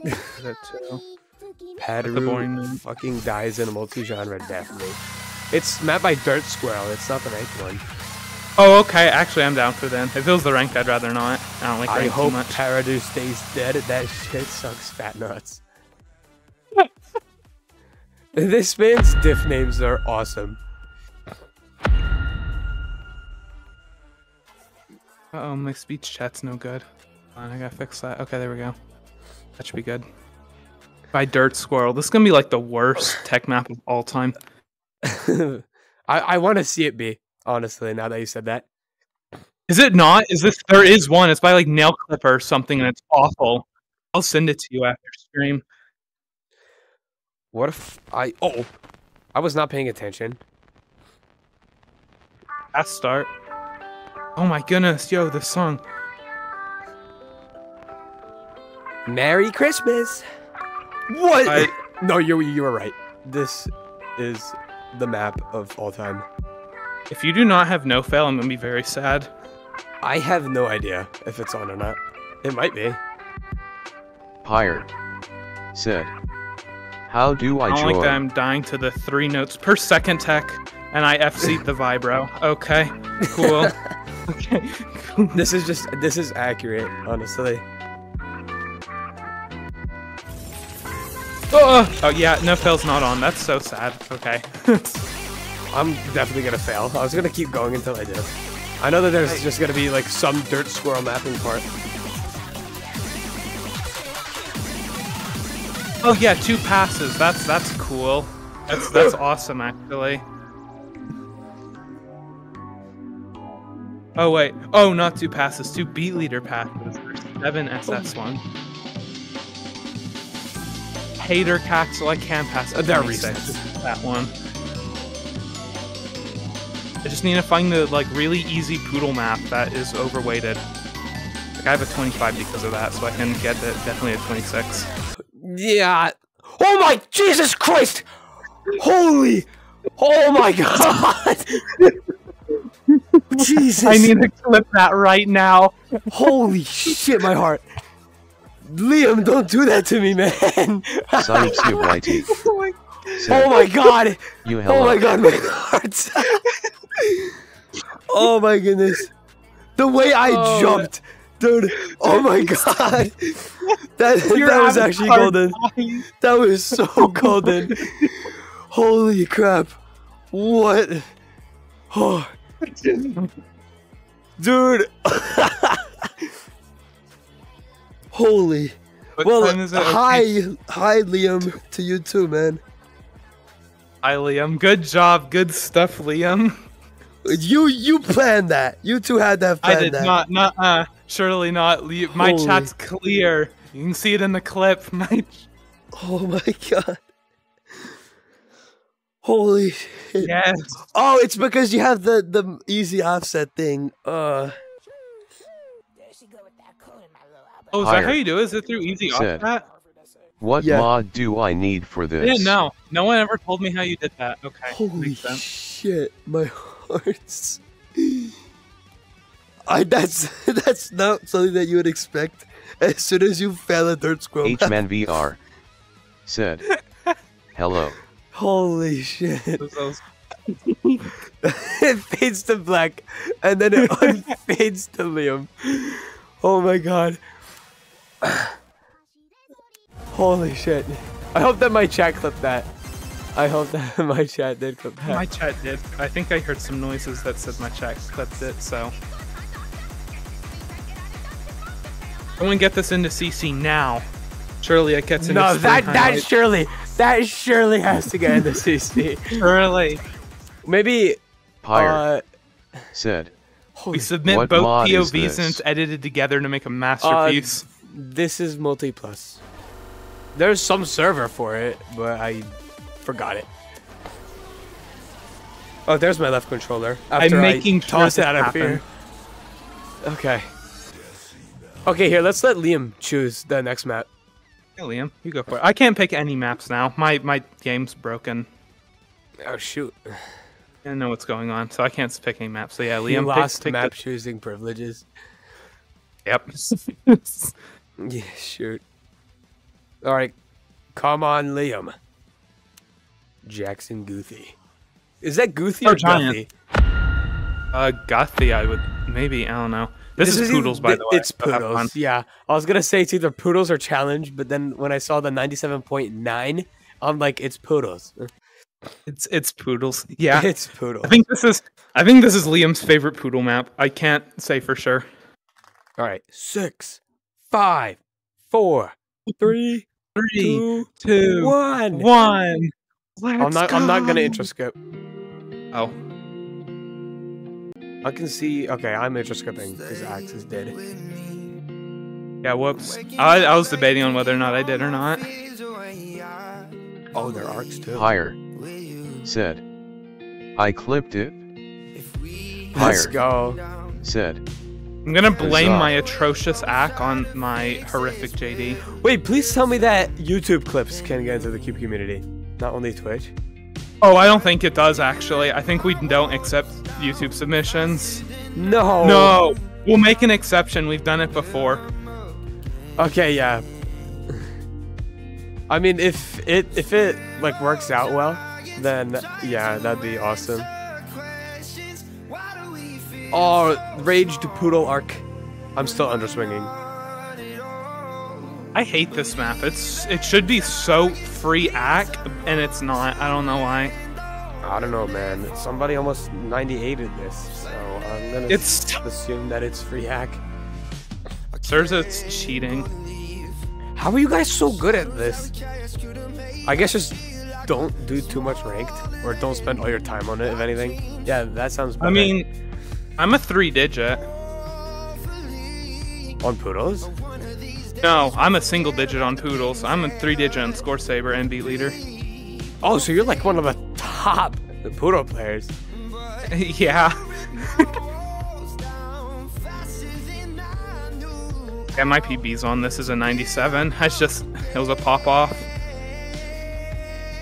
[laughs] Padaru fucking dies in a multi-genre definitely. It's made by Dirt Squirrel. It's not the ranked one. Oh, okay. Actually, I'm down for then. If it was the ranked, I'd rather not. I don't like I ranked too much. I hope. Paradu stays dead. That shit sucks fat nuts. [laughs] this man's diff names are awesome. oh, my speech chat's no good. On, I gotta fix that. Okay, there we go. That should be good. By Dirt Squirrel. This is gonna be like the worst tech map of all time. [laughs] I, I want to see it be, honestly, now that you said that. Is it not? Is this? There is one. It's by like Nail Clipper or something, and it's awful. I'll send it to you after stream. What if I. Oh! I was not paying attention. Fast start. Oh my goodness, yo, this song. Merry Christmas! What? I [laughs] no, you, you were right. This is the map of all time. if you do not have no fail, I'm gonna be very sad. I have no idea if it's on or not. It might be. Pyre said, How do I I don't join? like that I'm dying to the three notes per second tech, and I FC'd the vibro. Okay, cool. [laughs] okay. This is just this is accurate, honestly. Oh, oh yeah, no fail's not on. That's so sad. Okay. [laughs] I'm definitely gonna fail. I was gonna keep going until I did. I know that there's just gonna be like some dirt squirrel mapping part. oh yeah, two passes. That's that's cool. That's that's [laughs] awesome actually. Oh wait. Oh, not two passes. Two beat leader passes. There's seven SS one. Hater Caxel, I can pass Uh, 26. resets. That one. I just need to find the like really easy poodle map that is overweighted. Like I have a 25 because of that, so I can get the, definitely a 26. Yeah. Oh my Jesus Christ! Holy! Oh my God! [laughs] Jesus! I need to clip that right now. Holy shit! My heart. Liam, don't do that to me, man. Science [laughs] YT oh said, oh my God! You Oh my God, my heart. [laughs] oh my goodness. The way I Oh, jumped. Dude, oh my [laughs] god. That, Your that was actually golden. dies. That was so golden. Holy crap. What? Oh, dude. Holy. What Well? Hi, hi, Liam, to you too, man. Hi, Liam. Good job. Good stuff, Liam. You you planned that. You two had to have I did that. not. Not. Uh, surely not. My Holy. chat's clear. You can see it in the clip. [laughs] My Oh my god. Holy shit. Yes. Oh, it's because you have the the easy offset thing. Uh Oh, is that how you do it? Is it through easy Said. offset? What Yeah. mod do I need for this? didn't know. No one ever told me how you did that. Okay. holy makes sense. shit, my [laughs] hearts. I that's [laughs] that's not something that you would expect as soon as you fell a dirt squirrel. H-Man VR said, Hello. Holy shit. Those- [laughs] those- it fades to black and then it unfades to Liam. Oh my god. [sighs] Holy shit. I hope that my chat clipped that. I hope that [laughs] my chat did clip that. My chat did. I think I heard some noises that said my chat clipped it, so. Someone get this into CC now. Surely it gets into no, screen that that highlights. surely that surely has to get into CC. [laughs] Surely. Maybe Pyre uh said, We submit both mod is POVs and it's edited together to make a uh, masterpiece. This is multi plus. There's some server for it, but I forgot it. Oh, there's my left controller. After I'm making I sure toss it out of here. Okay. Okay, here, let's let Liam choose the next map. Yeah, Liam, you go for it. I can't pick any maps now. My my game's broken. Oh shoot. I don't know what's going on, so I can't pick any maps. So yeah, Liam Liam, pick- lost pick, map the- choosing privileges. Yep. [laughs] Yeah, shoot. Alright. Come on, Liam. Jackson Goothy. Is that Goothy Or or, Giant. Guthie? uh, Gothy, I would maybe. I don't know. This, is either- Poodles, by the way. It's so have fun. Poodles. Yeah. I was gonna say it's either Poodles or Challenge, but then when I saw the 97.9, I'm like, it's Poodles. It's it's Poodles. [laughs] Yeah. it's Poodles. I think this is I think this is Liam's favorite Poodle map. I can't say for sure. All right. Six, five, four, three, Three, two, two, one. one. Let's I'm not. I'm not gonna go. intro skip. Oh, I can see. Okay, I'm intro skipping because Axe is dead. yeah. Whoops. I, I was debating on whether or not I did or not. Oh, there are arcs too. Pyre said, I clipped it. Let's go. said, I'm gonna blame my atrocious act on my horrific JD. Wait, please tell me that YouTube clips can get into the Cube community, not only Twitch. Oh, I don't think it does actually. I think we don't accept YouTube submissions. No. No, we'll make an exception. We've done it before. Okay, yeah. I mean, if it if it like works out well, then yeah, that'd be awesome. Oh, raged poodle arc. I'm still underswinging. I hate this map. It's it should be so free act, and it's not. I don't know why. I don't know, man. Somebody almost 98'd this, so I'm gonna It's- s- assume that it's free hack. There's it's cheating. How are you guys so good at this? I guess just don't do too much ranked, or don't spend all your time on it. If anything, yeah, that sounds. Better. I mean, I'm a three digit. on poodles. No, I'm a single digit on Poodles. I'm a three digit on Score Saber and Beat Leader. Oh, so you're like one of the top poodle players. [laughs] yeah. [laughs] yeah, my PB's on. This is a 97. That's just, it was a pop off.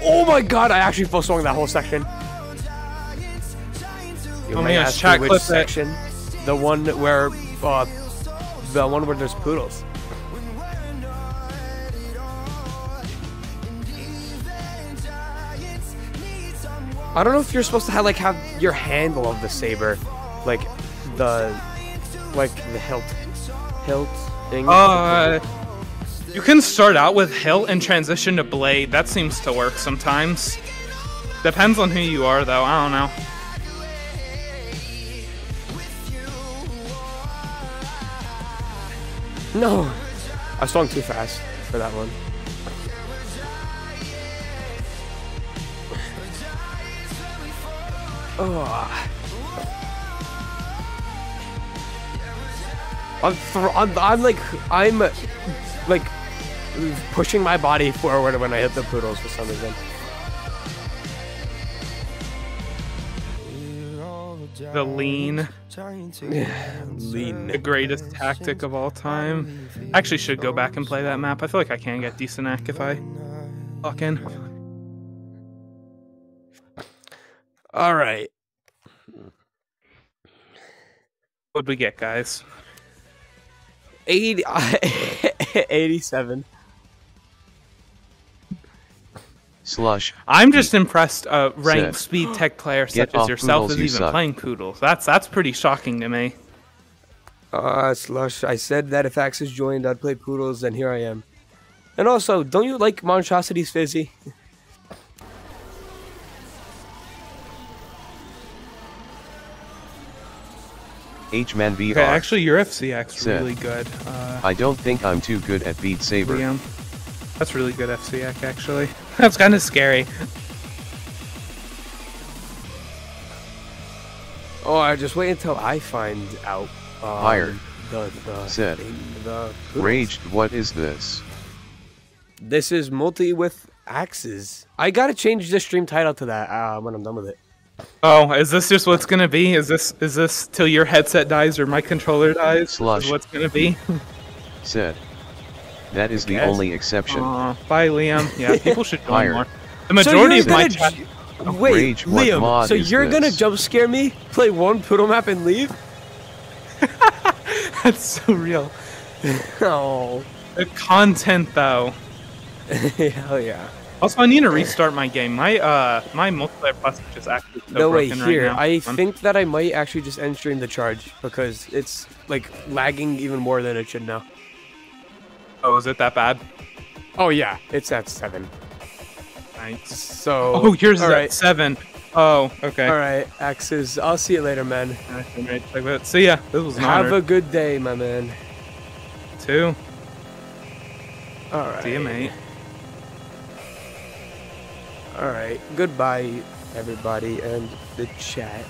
Oh my god, I actually full swung that whole section. You Oh my gosh, ask me chat which clip it. section? The one where, uh, the one where there's poodles. I don't know if you're supposed to have like have your handle of the saber, like the, like the hilt, hilt thing. Uh, you can start out with hilt and transition to blade. That seems to work sometimes. Depends on who you are, though. I don't know. No! I swung too fast for that one. Oh. I'm, I'm, I'm, like, I'm like pushing my body forward when I hit the poodles for some reason. The lean. Lean. the greatest tactic of all time. I actually should go back and play that map. I feel like I can get decent act if I lock in. All right. What'd we get, guys? 80, [laughs] 87. Slush, I'm just impressed a ranked Said, speed tech player such "Get as yourself Poodles, is you even suck." playing Poodles. That's that's pretty shocking to me. Uh, Slush, I said that if Axes joined, I'd play Poodles, and here I am. And also, don't you like Monstrosity's Fizzy? H-Man VR. Okay, actually, your FCX Said. really good. Uh, I don't think I'm too good at Beat Saber. Liam, that's really good FCX actually. [laughs] That's kind of scary. Oh, I just wait until I find out. Um, Hired. The, the, Said. thing, the Raged, what is this? This is multi with axes. I gotta change the stream title to that uh, when I'm done with it. Oh, is this just what's gonna be? Is this is this till your headset dies or my controller dies? Slush. Is what's gonna be? [laughs] Said. That is the only exception. Aw, bye, Liam. Yeah, [laughs] people should join Hired. more. The majority of my gonna chat. Wait, Rage, Liam. So you're gonna jump scare me, play one poodle map, and leave? [laughs] That's so real. [laughs] Oh, The content though. hell yeah. Also, I need to restart my game. My uh, my multiplayer plus is just actually so No way. Here, right now. I I'm- think that I might actually just end stream the charge because it's like lagging even more than it should now. Oh, is it that bad? Oh yeah, it's at seven. Nice. So. Oh, yours is all at right. seven. Oh, okay. All right, Axes. I'll see you later, man. Alright, alright. See ya. This was an Have honor. a good day, my man. too. All right. See ya, mate. All right. Goodbye, everybody, and the chat.